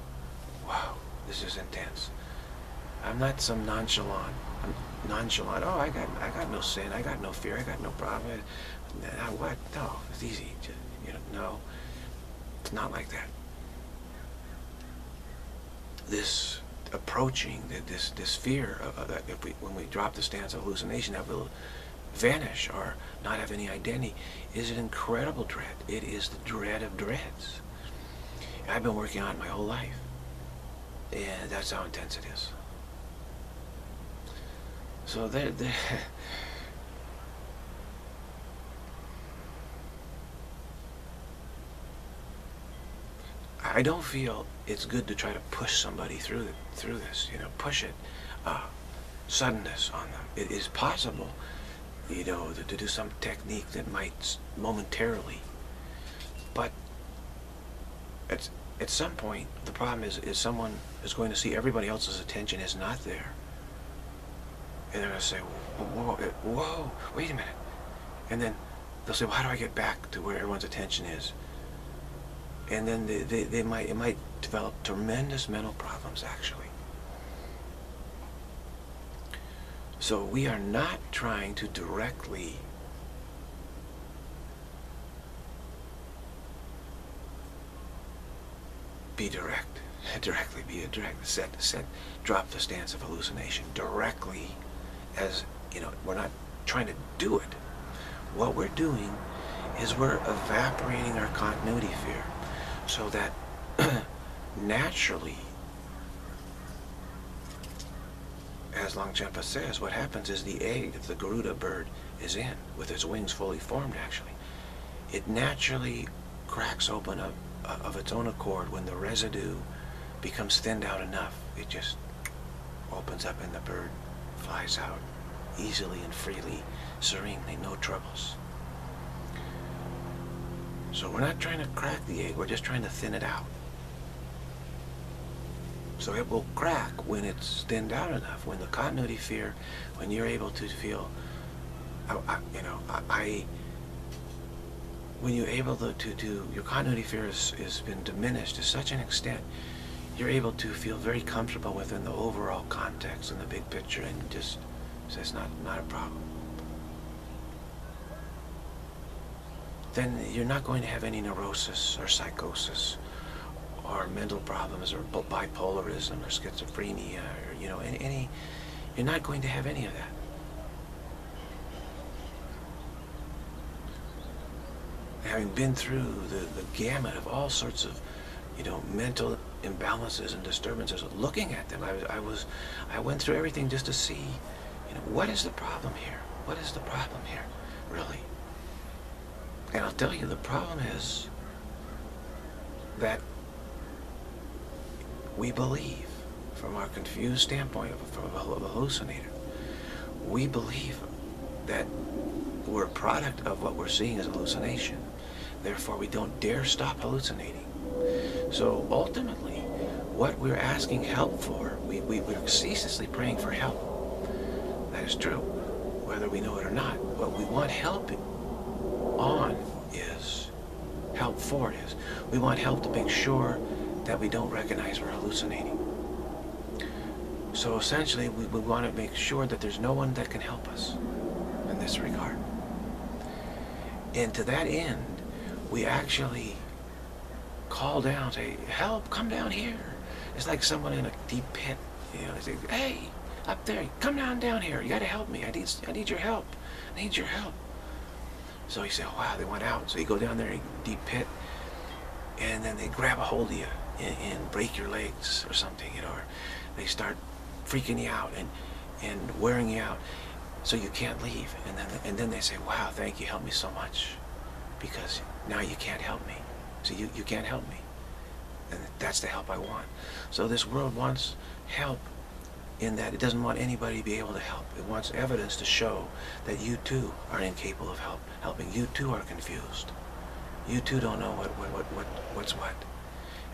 wow, this is intense. I'm not some nonchalant, I'm nonchalant. Oh, I got, I got no sin, I got no fear, I got no problem. Uh, what? No, it's easy. Just, you know, no, it's not like that. This approaching this this fear of, that if we when we drop the stance of hallucination that will vanish or not have any identity is an incredible dread. It is the dread of dreads. I've been working on it my whole life. And that's how intense it is. So there, there I don't feel it's good to try to push somebody through through this. You know, push it, uh, suddenness on them. It is possible, you know, to, to do some technique that might momentarily, but at at some point the problem is is someone is going to see everybody else's attention is not there, and they're going to say, whoa, whoa, wait a minute, and then they'll say, well, how do I get back to where everyone's attention is? and then they, they, they might it might develop tremendous mental problems actually. So we are not trying to directly be direct, directly be a direct set set drop the stance of hallucination directly as you know we're not trying to do it. What we're doing is we're evaporating our continuity fear so that naturally, as Longchenpa says, what happens is the egg that the Garuda bird is in, with its wings fully formed actually, it naturally cracks open of, of its own accord when the residue becomes thinned out enough. It just opens up and the bird flies out easily and freely, serenely, no troubles. So we're not trying to crack the egg, we're just trying to thin it out. So it will crack when it's thinned out enough, when the continuity fear, when you're able to feel, I, I, you know, I, I, when you're able to, to, to your continuity fear has, has been diminished to such an extent, you're able to feel very comfortable within the overall context and the big picture and just, so it's not, not a problem. then you're not going to have any neurosis or psychosis or mental problems or bipolarism or schizophrenia or, you know, any, any you're not going to have any of that. having been through the, the gamut of all sorts of, you know, mental imbalances and disturbances, looking at them, I was, I was, I went through everything just to see, you know, what is the problem here? What is the problem here, really? And I'll tell you, the problem is that we believe, from our confused standpoint from a hallucinator, we believe that we're a product of what we're seeing as hallucination. Therefore, we don't dare stop hallucinating. So ultimately, what we're asking help for, we, we, we're ceaselessly praying for help. That is true, whether we know it or not. What we want help on is, help for is, we want help to make sure that we don't recognize we're hallucinating. So essentially, we, we want to make sure that there's no one that can help us in this regard. And to that end, we actually call down, say, help, come down here. It's like someone in a deep pit, you know, they say, hey, up there, come down down here. You got to help me. I need, I need your help. I need your help. So he said, wow, they went out. So you go down there deep pit, and then they grab a hold of you and, and break your legs or something, you know, or they start freaking you out and, and wearing you out so you can't leave. And then, and then they say, wow, thank you, help me so much because now you can't help me. So you, you can't help me. And that's the help I want. So this world wants help in that it doesn't want anybody to be able to help. It wants evidence to show that you too are incapable of help, helping. You too are confused. You too don't know what, what, what, what what's what.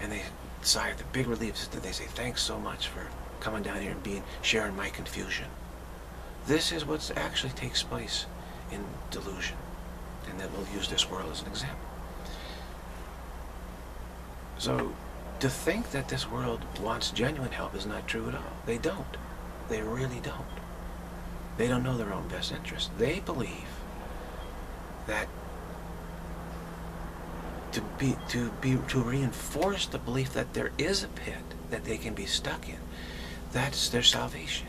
And they sigh the big relief that they say, thanks so much for coming down here and being sharing my confusion. This is what actually takes place in delusion. And then we'll use this world as an example. So to think that this world wants genuine help is not true at all. They don't. They really don't. They don't know their own best interest. They believe that to be to be to reinforce the belief that there is a pit that they can be stuck in, that's their salvation.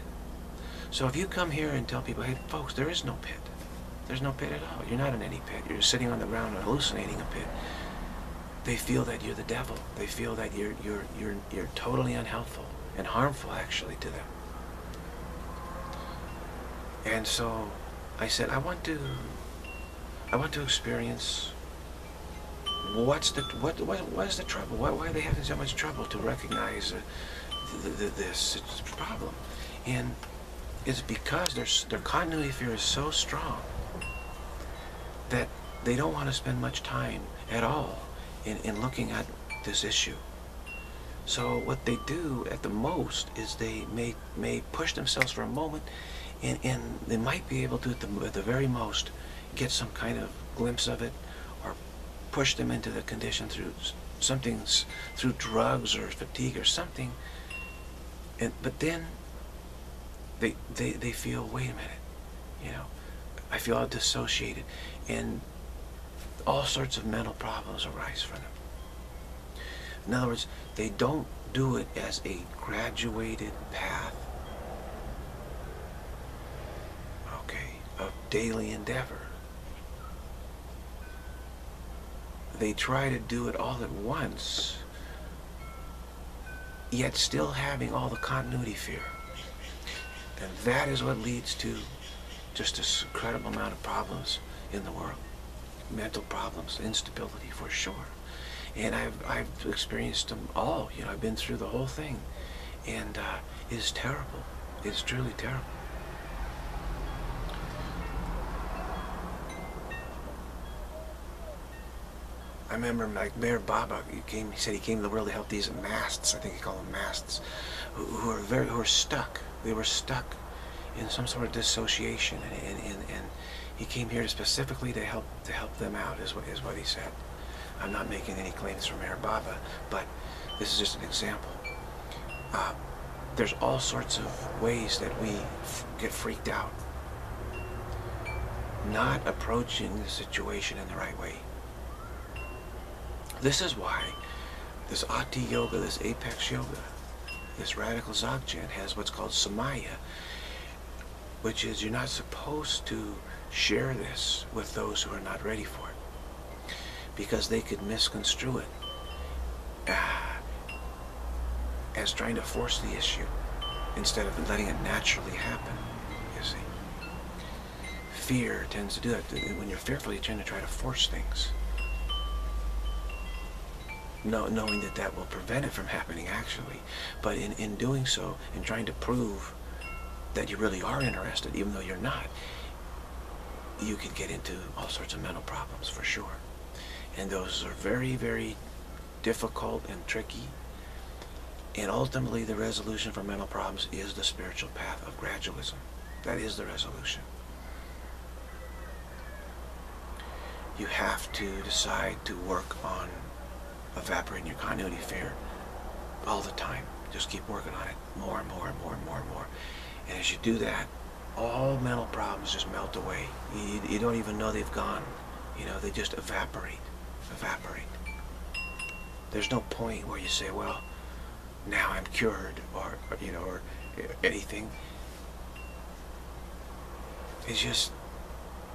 So if you come here and tell people, hey folks, there is no pit. There's no pit at all. You're not in any pit. You're sitting on the ground hallucinating a pit they feel that you're the devil. They feel that you're, you're, you're, you're totally unhelpful and harmful actually to them. And so I said, I want to, I want to experience what's the, what, what, what is the trouble? Why, why are they having so much trouble to recognize uh, this problem? And it's because their, their continuity fear is so strong that they don't want to spend much time at all in, in looking at this issue. So what they do at the most is they may, may push themselves for a moment and, and they might be able to, at the, at the very most, get some kind of glimpse of it push them into the condition through something, through drugs or fatigue or something. And, but then they, they, they feel, wait a minute, you know, I feel all dissociated. And all sorts of mental problems arise from them. In other words, they don't do it as a graduated path, okay, of daily endeavor. They try to do it all at once, yet still having all the continuity fear. And that is what leads to just this incredible amount of problems in the world mental problems, instability for sure. And I've, I've experienced them all. You know, I've been through the whole thing. And uh, it's terrible. It's truly terrible. I remember like Meher Baba, he came, he said he came to the world to help these masts, I think he called them masts, who, who are very, who are stuck. They were stuck in some sort of dissociation and, and, and, and he came here specifically to help to help them out, is what is what he said. I'm not making any claims from Meher Baba, but this is just an example. Uh, there's all sorts of ways that we get freaked out, not approaching the situation in the right way. This is why this Ati Yoga, this Apex Yoga, this Radical Dzogchen has what's called Samaya, which is you're not supposed to share this with those who are not ready for it. because they could misconstrue it uh, as trying to force the issue instead of letting it naturally happen, you see. Fear tends to do that. When you're fearful, you tend to try to force things. No, knowing that that will prevent it from happening actually. But in, in doing so, in trying to prove that you really are interested, even though you're not, you can get into all sorts of mental problems for sure. And those are very, very difficult and tricky. And ultimately, the resolution for mental problems is the spiritual path of gradualism. That is the resolution. You have to decide to work on evaporating your continuity fear all the time. Just keep working on it more and more and more and more and more. And as you do that, all mental problems just melt away. You, you don't even know they've gone. You know, they just evaporate, evaporate. There's no point where you say, well, now I'm cured, or, or you know, or anything. It's just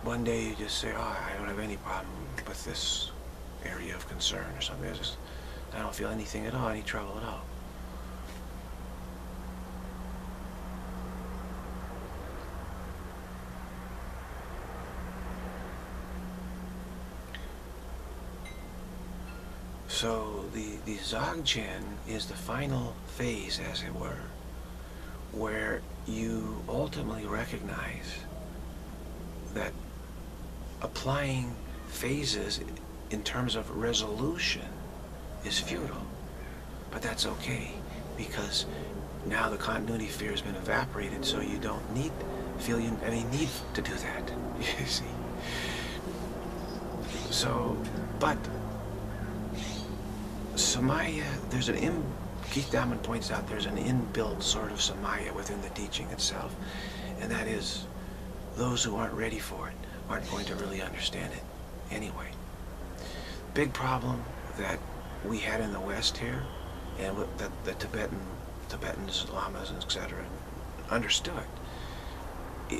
one day you just say, oh, I don't have any problem with this area of concern or something. I just, I don't feel anything at all, any trouble at all. So the, the Dzogchen is the final phase, as it were, where you ultimately recognize that applying phases in terms of resolution is futile. But that's okay because now the continuity fear has been evaporated so you don't need feel you any need to do that. You see. So but Samaya, there's an in, Keith Dowman points out there's an inbuilt sort of Samaya within the teaching itself. And that is, those who aren't ready for it aren't going to really understand it anyway. Big problem that we had in the West here, and that the Tibetan, Tibetans, Lamas, etc. understood,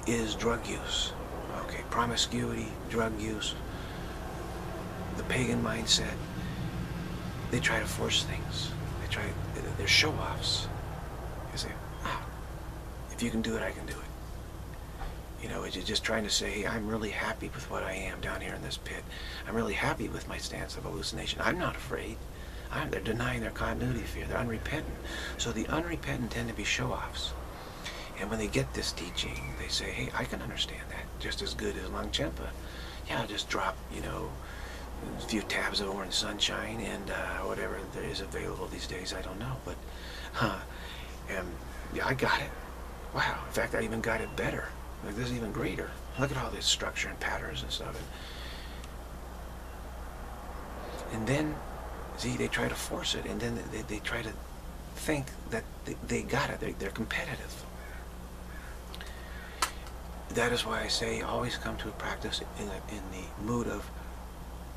is drug use. Okay, promiscuity, drug use, the pagan mindset, they try to force things. They try, they're show-offs. You say, ah, if you can do it, I can do it. You know, it's just trying to say, I'm really happy with what I am down here in this pit. I'm really happy with my stance of hallucination. I'm not afraid. I'm, they're denying their continuity fear. They're unrepentant. So the unrepentant tend to be show-offs. And when they get this teaching, they say, hey, I can understand that just as good as Longchenpa. Yeah, I'll just drop, you know, a few tabs of orange sunshine and uh, whatever there is available these days. I don't know, but huh, and yeah, I got it. Wow. In fact, I even got it better. Like this is even greater. Look at all this structure and patterns and stuff. And, and then, see, they try to force it, and then they, they try to think that they, they got it. They're, they're competitive. That is why I say always come to a practice in, a, in the mood of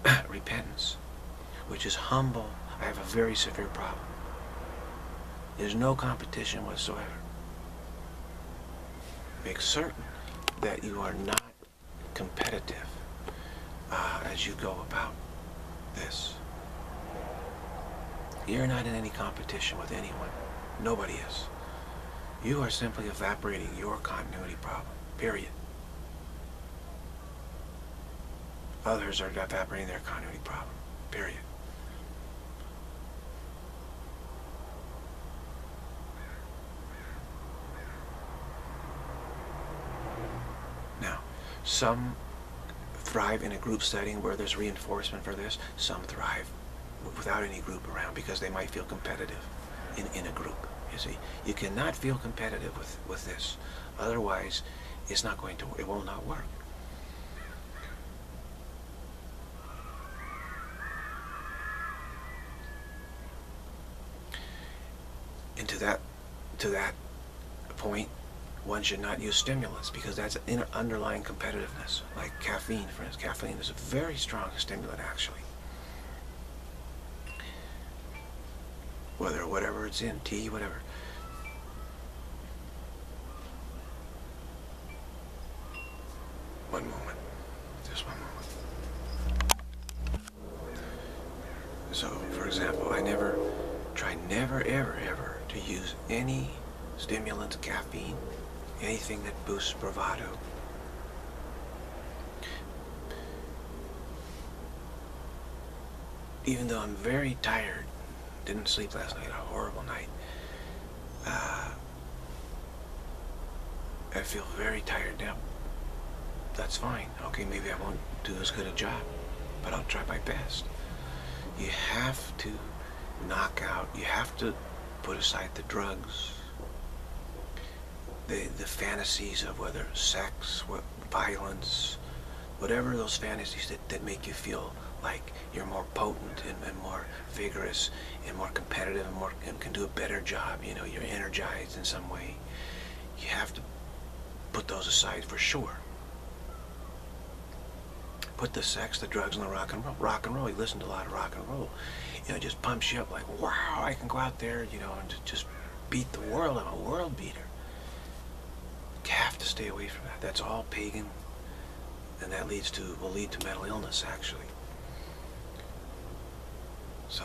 repentance, which is humble. I have a very severe problem. There's no competition whatsoever. Make certain that you are not competitive uh, as you go about this. You're not in any competition with anyone. Nobody is. You are simply evaporating your continuity problem, period. Others are evaporating their continuity problem. Period. Now, some thrive in a group setting where there's reinforcement for this. Some thrive without any group around because they might feel competitive in, in a group. You see, you cannot feel competitive with, with this. Otherwise, it's not going to, it will not work. And to that, to that point, one should not use stimulants because that's an underlying competitiveness. Like caffeine, for instance. Caffeine is a very strong stimulant, actually. Whether whatever it's in, tea, whatever. One moment. Just one moment. So, for example, I never try never ever ever to use any stimulants, caffeine, anything that boosts bravado. Even though I'm very tired, didn't sleep last night, a horrible night. Uh, I feel very tired now. That's fine. Okay, maybe I won't do as good a job, but I'll try my best. You have to knock out, you have to put aside the drugs, the, the fantasies of whether sex, what, violence, whatever those fantasies that, that make you feel like you're more potent and, and more vigorous and more competitive and more and can do a better job, you know, you're energized in some way. You have to put those aside for sure. Put the sex, the drugs, and the rock and roll. Rock and roll, you listen to a lot of rock and roll. You know, it just pumps you up like, wow, I can go out there, you know, and just beat the world. I'm a world beater. Have to stay away from that. That's all pagan, and that leads to, will lead to mental illness, actually. So,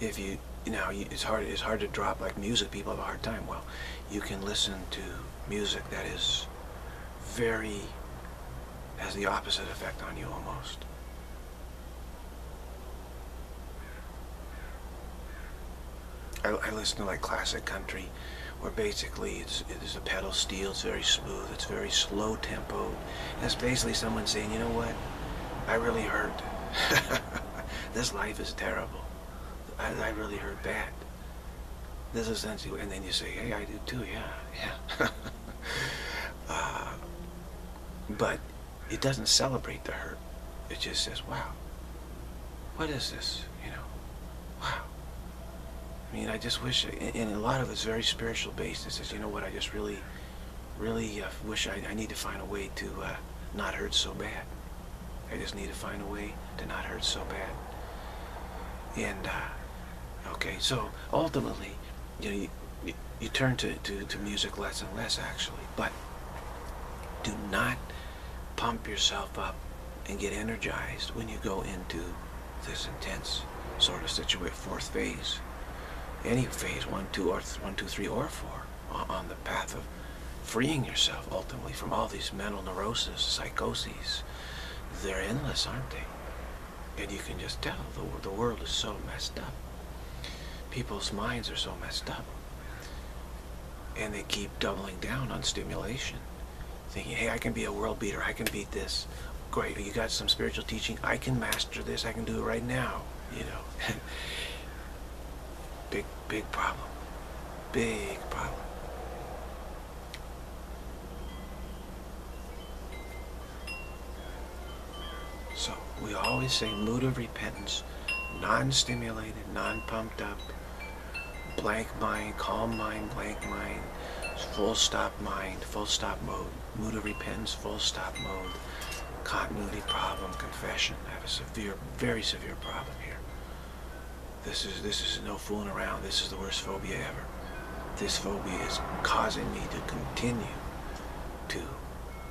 if you, you know, it's hard, it's hard to drop like music. People have a hard time. Well, you can listen to music that is very, has the opposite effect on you almost. I, I listen to like classic country where basically it's, it's a pedal steel, it's very smooth, it's very slow tempo. And it's basically someone saying, you know what, I really hurt. this life is terrible. I, I really hurt bad. This is essentially, and then you say, hey, I do too, yeah, yeah. uh, but it doesn't celebrate the hurt. It just says, wow, what is this, you know, wow. I mean, I just wish, and a lot of it's very spiritual based. It says, you know what, I just really, really uh, wish I, I, need to find a way to uh, not hurt so bad. I just need to find a way to not hurt so bad. And, uh, okay, so ultimately, you know, you, you, turn to, to, to music less and less, actually. But do not pump yourself up and get energized when you go into this intense sort of situation, fourth phase any phase, one, two, or one, two, three, or four, on the path of freeing yourself ultimately from all these mental neuroses, psychoses. They're endless, aren't they? And you can just tell the, the world is so messed up. People's minds are so messed up. And they keep doubling down on stimulation. Thinking, hey, I can be a world beater. I can beat this. Great, you got some spiritual teaching. I can master this. I can do it right now. You know. Big, big problem. Big problem. So we always say mood of repentance, non-stimulated, non-pumped up, blank mind, calm mind, blank mind, full stop mind, full stop mode, mood of repentance, full stop mode, continuity problem, confession. I have a severe, very severe problem here. This is this is no fooling around. This is the worst phobia ever. This phobia is causing me to continue to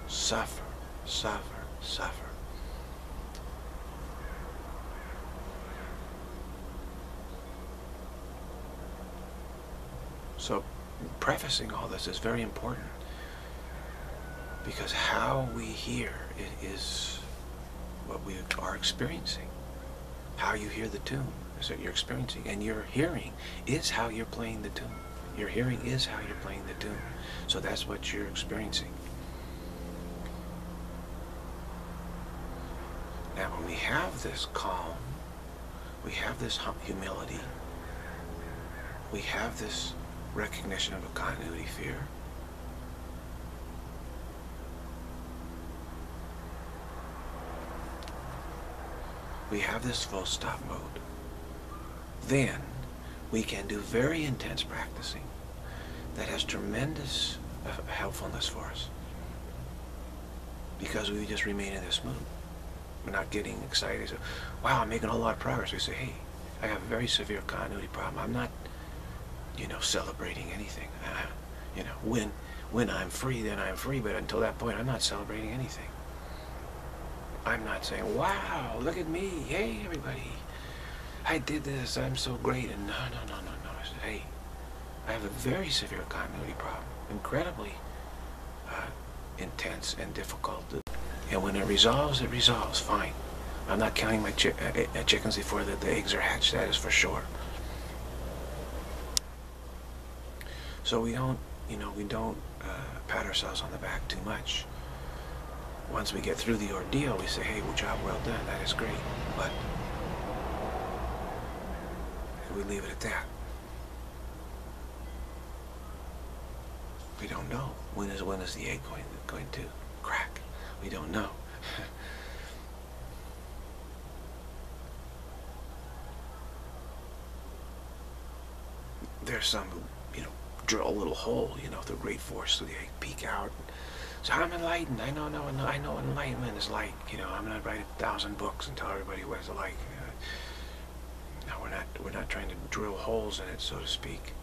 suffer, suffer, suffer. So prefacing all this is very important because how we hear is what we are experiencing. How you hear the tune what you're experiencing. And your hearing is how you're playing the tune. Your hearing is how you're playing the tune. So that's what you're experiencing. Now when we have this calm, we have this humility, we have this recognition of a continuity fear, we have this full stop mode then we can do very intense practicing that has tremendous uh, helpfulness for us because we just remain in this mood. We're not getting excited. So, wow, I'm making a lot of progress. We say, hey, I have a very severe continuity problem. I'm not, you know, celebrating anything. Uh, you know, when when I'm free, then I'm free. But until that point, I'm not celebrating anything. I'm not saying, wow, look at me, hey everybody, I did this, I'm so great, and no, no, no, no, no. I said, hey, I have a very severe continuity problem, incredibly uh, intense and difficult. And when it resolves, it resolves, fine. I'm not counting my chi uh, uh chickens before the, the eggs are hatched, that is for sure. So we don't, you know, we don't uh, pat ourselves on the back too much. Once we get through the ordeal, we say, hey, well, job well done, that is great. But we leave it at that. We don't know. When is when is the egg going going to crack? We don't know. There's some who, you know, drill a little hole, you know, through great force so the egg peek out. So I'm enlightened. I know, know, I know enlightenment is like. You know, I'm gonna write a thousand books and tell everybody what it's like. no, we're not. We're not trying to drill holes in it, so to speak.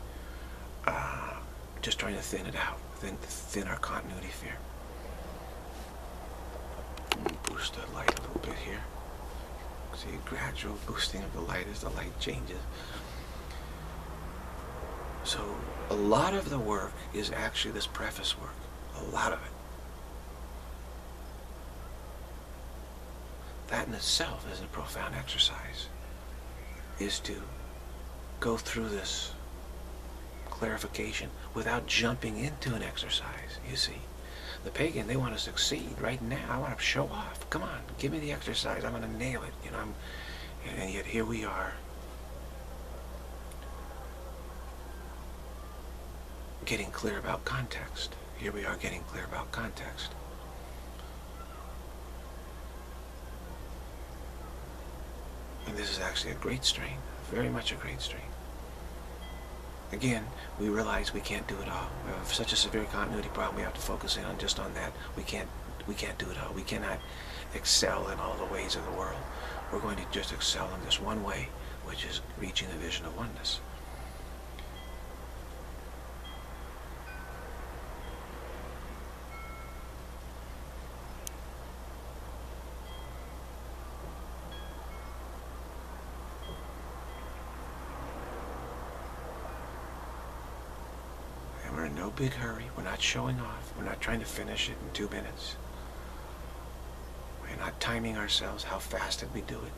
Uh, just trying to thin it out, thin, thin our continuity fear. Boost the light a little bit here. See a gradual boosting of the light as the light changes. So a lot of the work is actually this preface work. A lot of it. That in itself is a profound exercise. Is to go through this clarification without jumping into an exercise, you see. The pagan, they want to succeed right now. I want to show off. Come on, give me the exercise. I'm going to nail it. You know, I'm, and yet here we are. Getting clear about context. Here we are getting clear about context. And this is actually a great strain. Very much a great strain. Again, we realize we can't do it all. We have such a severe continuity problem. We have to focus in on just on that. We can't. We can't do it all. We cannot excel in all the ways of the world. We're going to just excel in this one way, which is reaching the vision of oneness. Big hurry. We're not showing off. We're not trying to finish it in two minutes. We're not timing ourselves. How fast did we do it?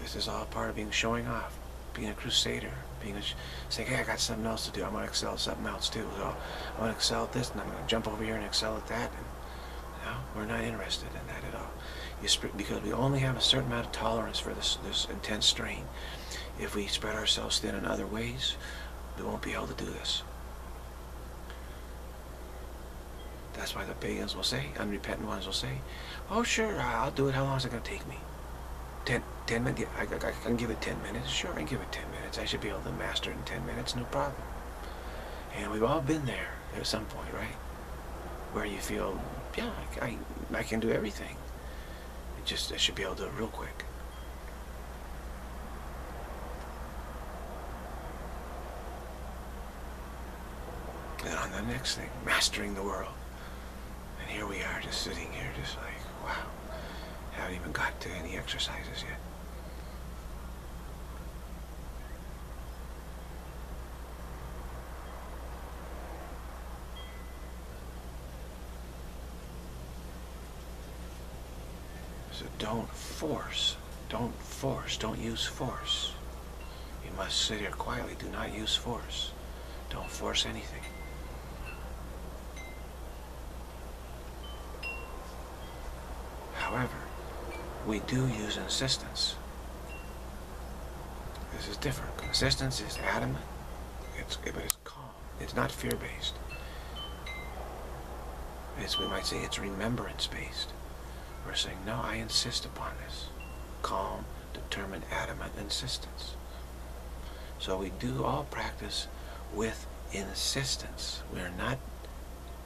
This is all part of being showing off, being a crusader, being a, saying, hey, I got something else to do. I'm going to excel at something else too. So I'm going to excel at this, and I'm going to jump over here and excel at that. And, no, we're not interested in that at all. You because we only have a certain amount of tolerance for this, this intense strain. If we spread ourselves thin in other ways, we won't be able to do this. That's why the pagans will say, unrepentant ones will say, oh sure, I'll do it. How long is it going to take me? Ten, ten minutes? I, I, I can give it ten minutes. Sure, I can give it ten minutes. I should be able to master it in ten minutes, no problem. And we've all been there at some point, right? Where you feel, yeah, I, I, I can do everything. It just, I should be able to do it real quick. The next thing, mastering the world. And here we are just sitting here just like, wow, haven't even got to any exercises yet. So don't force. Don't force. Don't use force. You must sit here quietly. Do not use force. Don't force anything. However, we do use insistence. This is different. Insistence is adamant, it's, but it's calm. It's not fear-based. It's, we might say it's remembrance-based. We're saying, no, I insist upon this. Calm, determined, adamant insistence. So we do all practice with insistence. We're not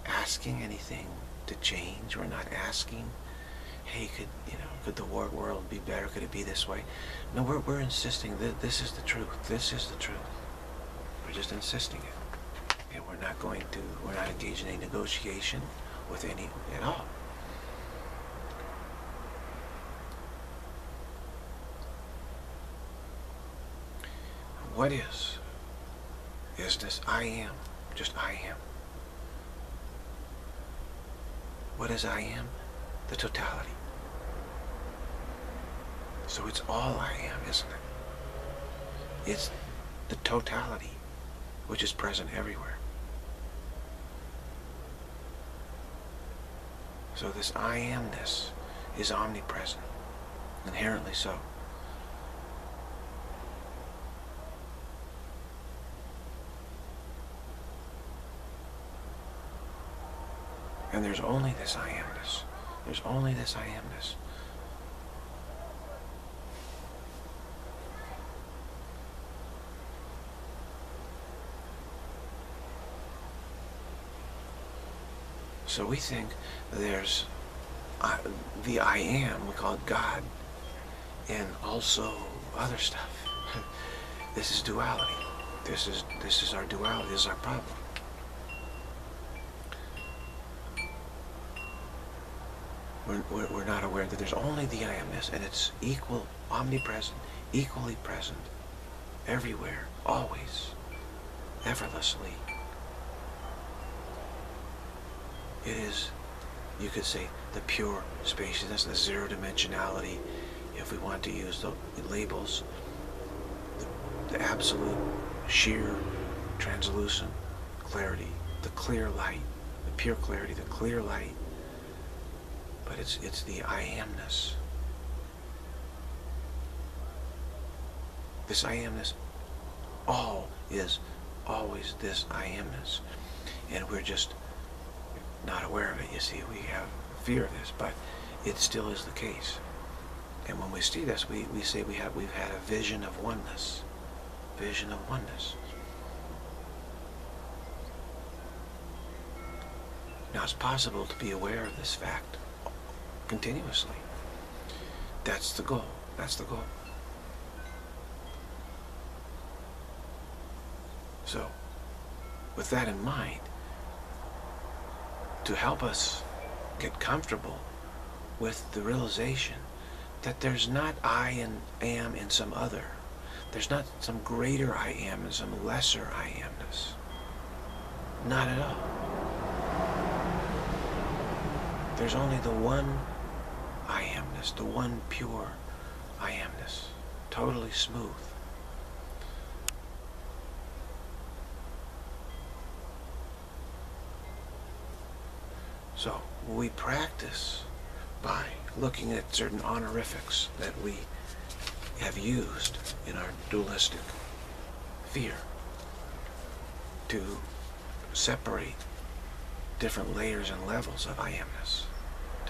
asking anything to change. We're not asking hey, could you know, could the war world be better? Could it be this way? No, we're we're insisting that this is the truth. This is the truth. We're just insisting it, and we're not going to. We're not engaged in any negotiation with any at all. What is? Is this I am? Just I am. What is I am? The totality. So it's all I am, isn't it? It's the totality which is present everywhere. So this I amness is omnipresent, inherently so. And there's only this I amness. There's only this I amness. So we think there's uh, the I am, we call it God, and also other stuff. this is duality. This is this is our duality. This is our problem. We're, we're, not aware that there's only the I amness, and it's equal, omnipresent, equally present, everywhere, always, effortlessly. It is, you could say, the pure spaciousness, the zero dimensionality, if we want to use the labels, the, the absolute sheer translucent clarity, the clear light, the pure clarity, the clear light. But it's it's the I amness. This I amness all is always this I amness. And we're just not aware of it, you see. We have fear of this, but it still is the case. And when we see this, we, we say we have, we've had a vision of oneness. Vision of oneness. Now it's possible to be aware of this fact continuously. That's the goal. That's the goal. So, with that in mind, to help us get comfortable with the realization that there's not I and am in some other. There's not some greater I am and some lesser I amness. Not at all. There's only the one I amness, the one pure I amness, totally smooth. So we practice by looking at certain honorifics that we have used in our dualistic fear to separate different layers and levels of I amness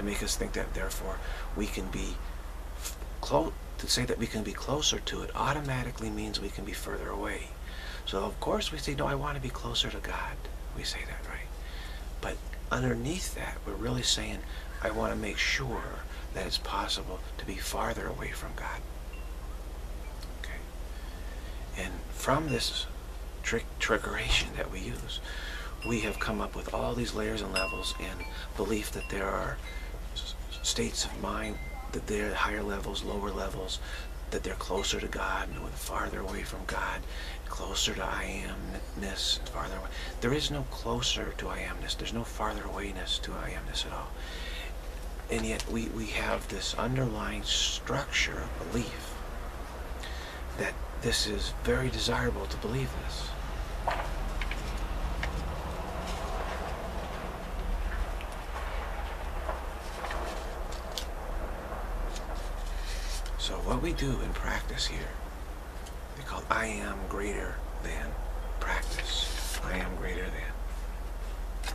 to make us think that therefore we can be close to say that we can be closer to it automatically means we can be further away so of course we say no I want to be closer to God we say that right but underneath that, we're really saying, I want to make sure that it's possible to be farther away from God. Okay? And from this trick trickeration that we use, we have come up with all these layers and levels and belief that there are states of mind, that they're higher levels, lower levels, that they're closer to God and farther away from God, closer to I amness, farther away. There is no closer to I amness. There's no farther awayness to I amness at all. And yet we, we have this underlying structure of belief that this is very desirable to believe this. So what we do in practice here, they call I am greater than practice. I am greater than.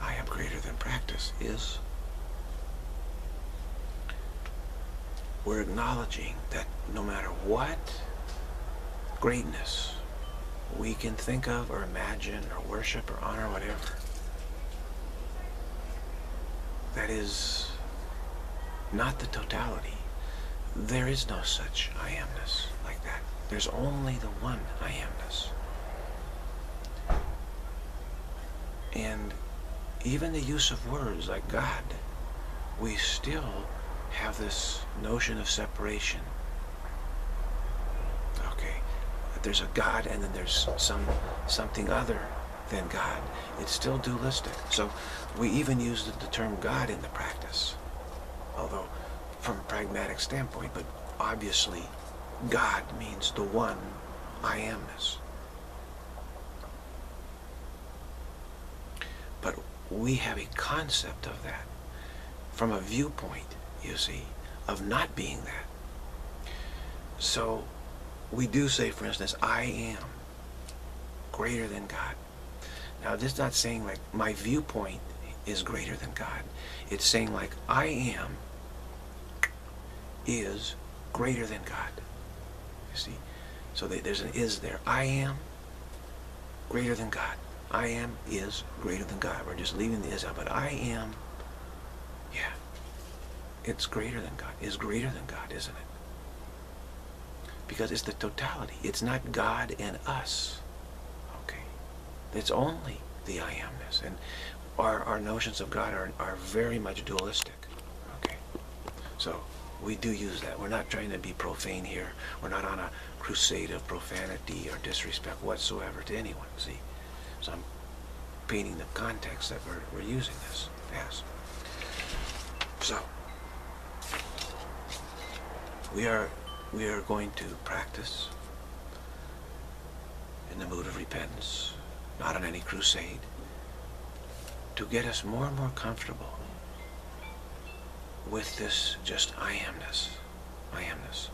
I am greater than practice is we're acknowledging that no matter what greatness we can think of or imagine or worship or honor whatever that is not the totality. There is no such I amness like that. There's only the one I amness. And even the use of words like God we still have this notion of separation. Okay, that there's a God and then there's some something other than God. It's still dualistic. So we even use the, the term God in the practice, although from a pragmatic standpoint, but obviously God means the one I amness. But we have a concept of that from a viewpoint, you see, of not being that. So we do say, for instance, I am greater than God. Now, this is not saying like my viewpoint is greater than God. It's saying like I am is greater than God. You see? So there's an is there. I am greater than God. I am is greater than God. We're just leaving the is out. But I am, yeah, it's greater than God. Is greater than God, isn't it? Because it's the totality. It's not God and us. It's only the I amness. And our, our notions of God are, are very much dualistic. Okay? So we do use that. We're not trying to be profane here. We're not on a crusade of profanity or disrespect whatsoever to anyone, see? So I'm painting the context that we're, we're using this as. So, we are, we are going to practice in the mood of repentance, not on any crusade, to get us more and more comfortable with this just I amness, I amness.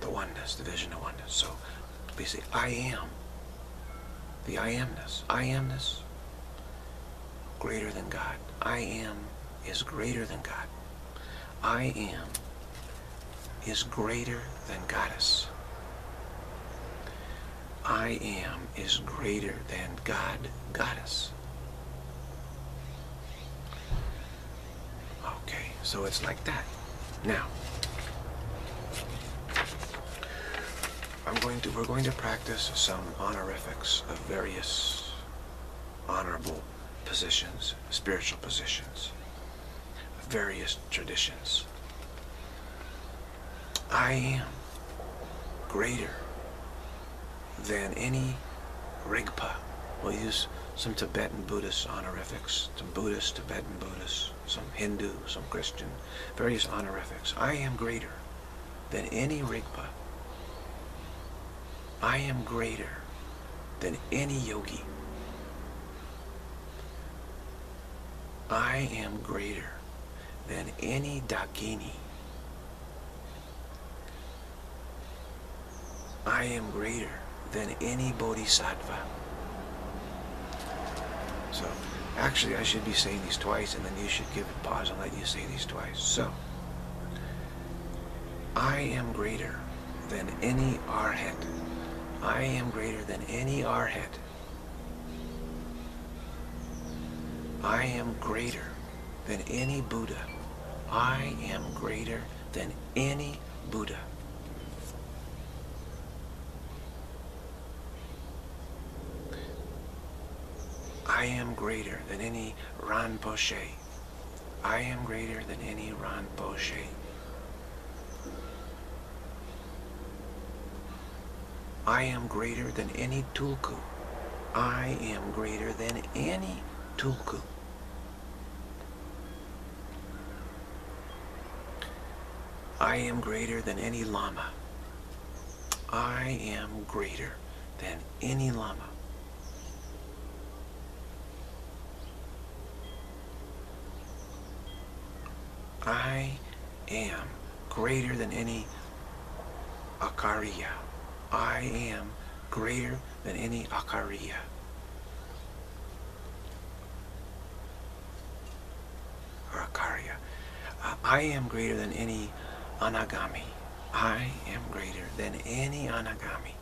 The oneness, the vision of oneness. So basically, I am the I amness. I amness greater than God. I am is greater than God. I am is greater than goddess. I am is greater than God, goddess. Okay, so it's like that. Now, I'm going to, we're going to practice some honorifics of various honorable positions, spiritual positions, various traditions. I am greater than any Rigpa. We'll use some Tibetan Buddhist honorifics, some Buddhist, Tibetan Buddhist, some Hindu, some Christian, various honorifics. I am greater than any Rigpa. I am greater than any yogi. I am greater than any Dakini. I am greater than any Bodhisattva. So, actually, I should be saying these twice, and then you should give a pause and let you say these twice. So, I am greater than any Arhat. I am greater than any Arhat. I am greater than any Buddha. I am greater than any Buddha. I am greater than any Rinpoche. I am greater than any Rinpoche. I am greater than any tulku. I am greater than any tulku. I am greater than any lama. I am greater than any lama. I am greater than any Acharya. I am greater than any Acharya. Or Acharya. Uh, I am greater than any Anagami. I am greater than any Anagami.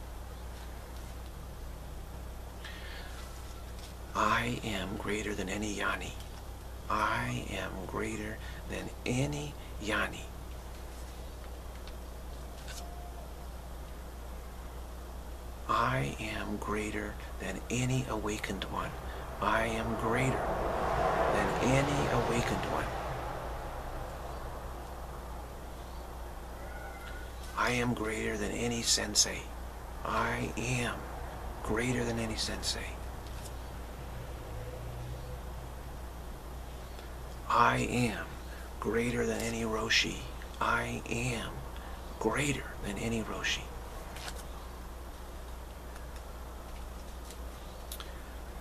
I am greater than any Jnani. I am greater than any Jnani. I am greater than any awakened one. I am greater than any awakened one. I am greater than any sensei. I am greater than any sensei. I am greater than any Roshi. I am greater than any Roshi.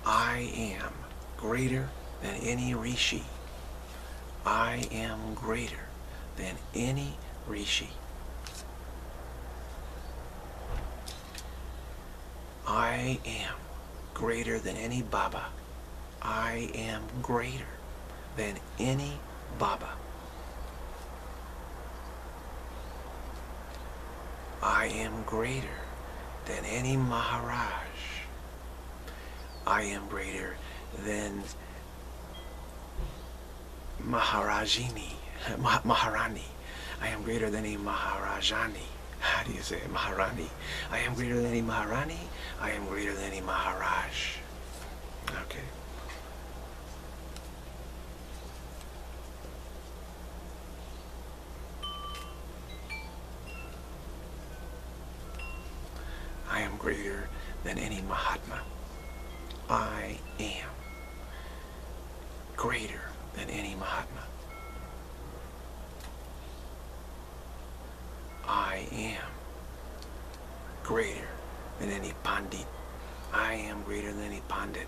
I am greater than any Rishi. I am greater than any Rishi. I am greater than any Baba. I am greater than any Baba. I am greater than any Maharaj. I am greater than Maharajini, Maharani. I am greater than a Maharajani. How do you say it? Maharani. I am greater than any Maharani. I am greater than any Maharaj. Okay. I am greater than any Mahatma. I am greater than any Mahatma. I am greater than any Pandit. I am greater than any Pandit.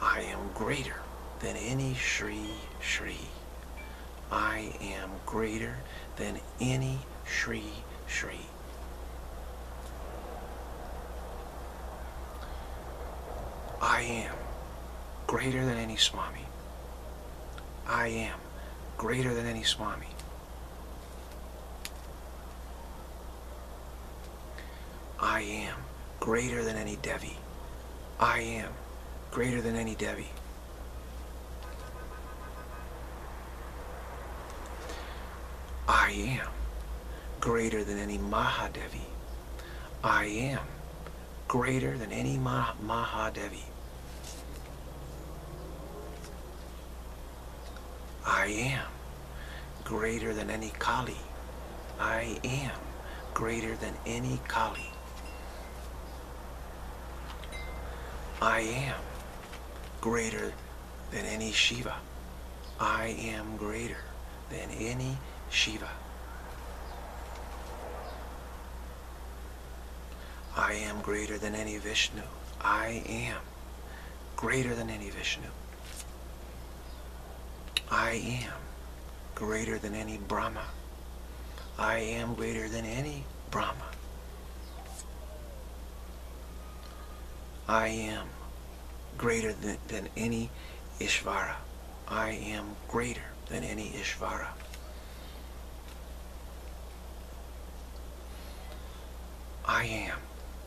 I am greater than any Shri Shri. I am greater than any Shri Shri. I am greater than any Swami. I am greater than any Swami. I am greater than any Devi. I am greater than any Devi. I am greater than any Mahadevi. I am greater than any Mah Mahadevi. Am greater than any Kali. I am greater than any Kali. I am greater than any Shiva. I am greater than any Shiva. I am greater than any Vishnu. I am greater than any Vishnu. I am greater than any Brahma. I am greater than any Brahma. I am greater than, than any Ishvara. I am greater than any Ishvara. I am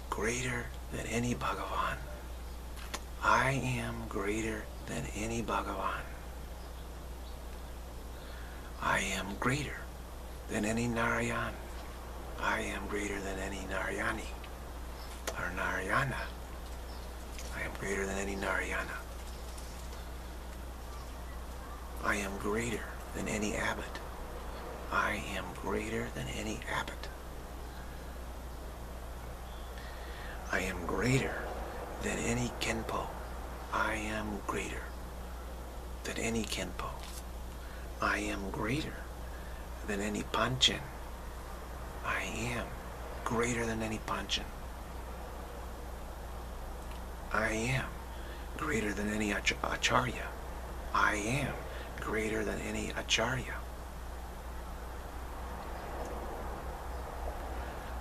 greater than any Bhagavan. I am greater than any Bhagavan. I am greater than any Narayan. I am greater than any Narayani or Narayana. I am greater than any Narayana. I am greater than any abbot. I am greater than any abbot. I am greater than any Khenpo. I am greater than any Khenpo. I am greater than any Panchen. I am greater than any Panchen. I am greater than any ach Acharya. I am greater than any Acharya.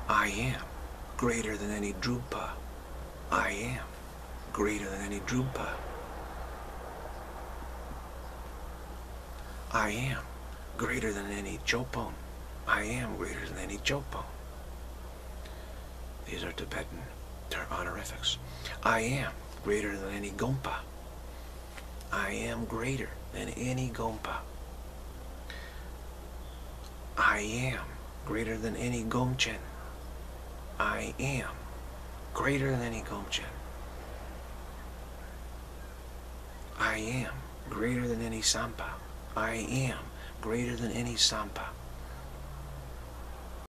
I am greater than any Drupa. I am greater than any Drupa. I am greater than any Chopon. I am greater than any Chopon. These are Tibetan honorifics. I am greater than any Gompa. I am greater than any Gompa. I am greater than any Gomchen. I am greater than any Gomchen. I am greater than any sampa. I am greater than any sampa.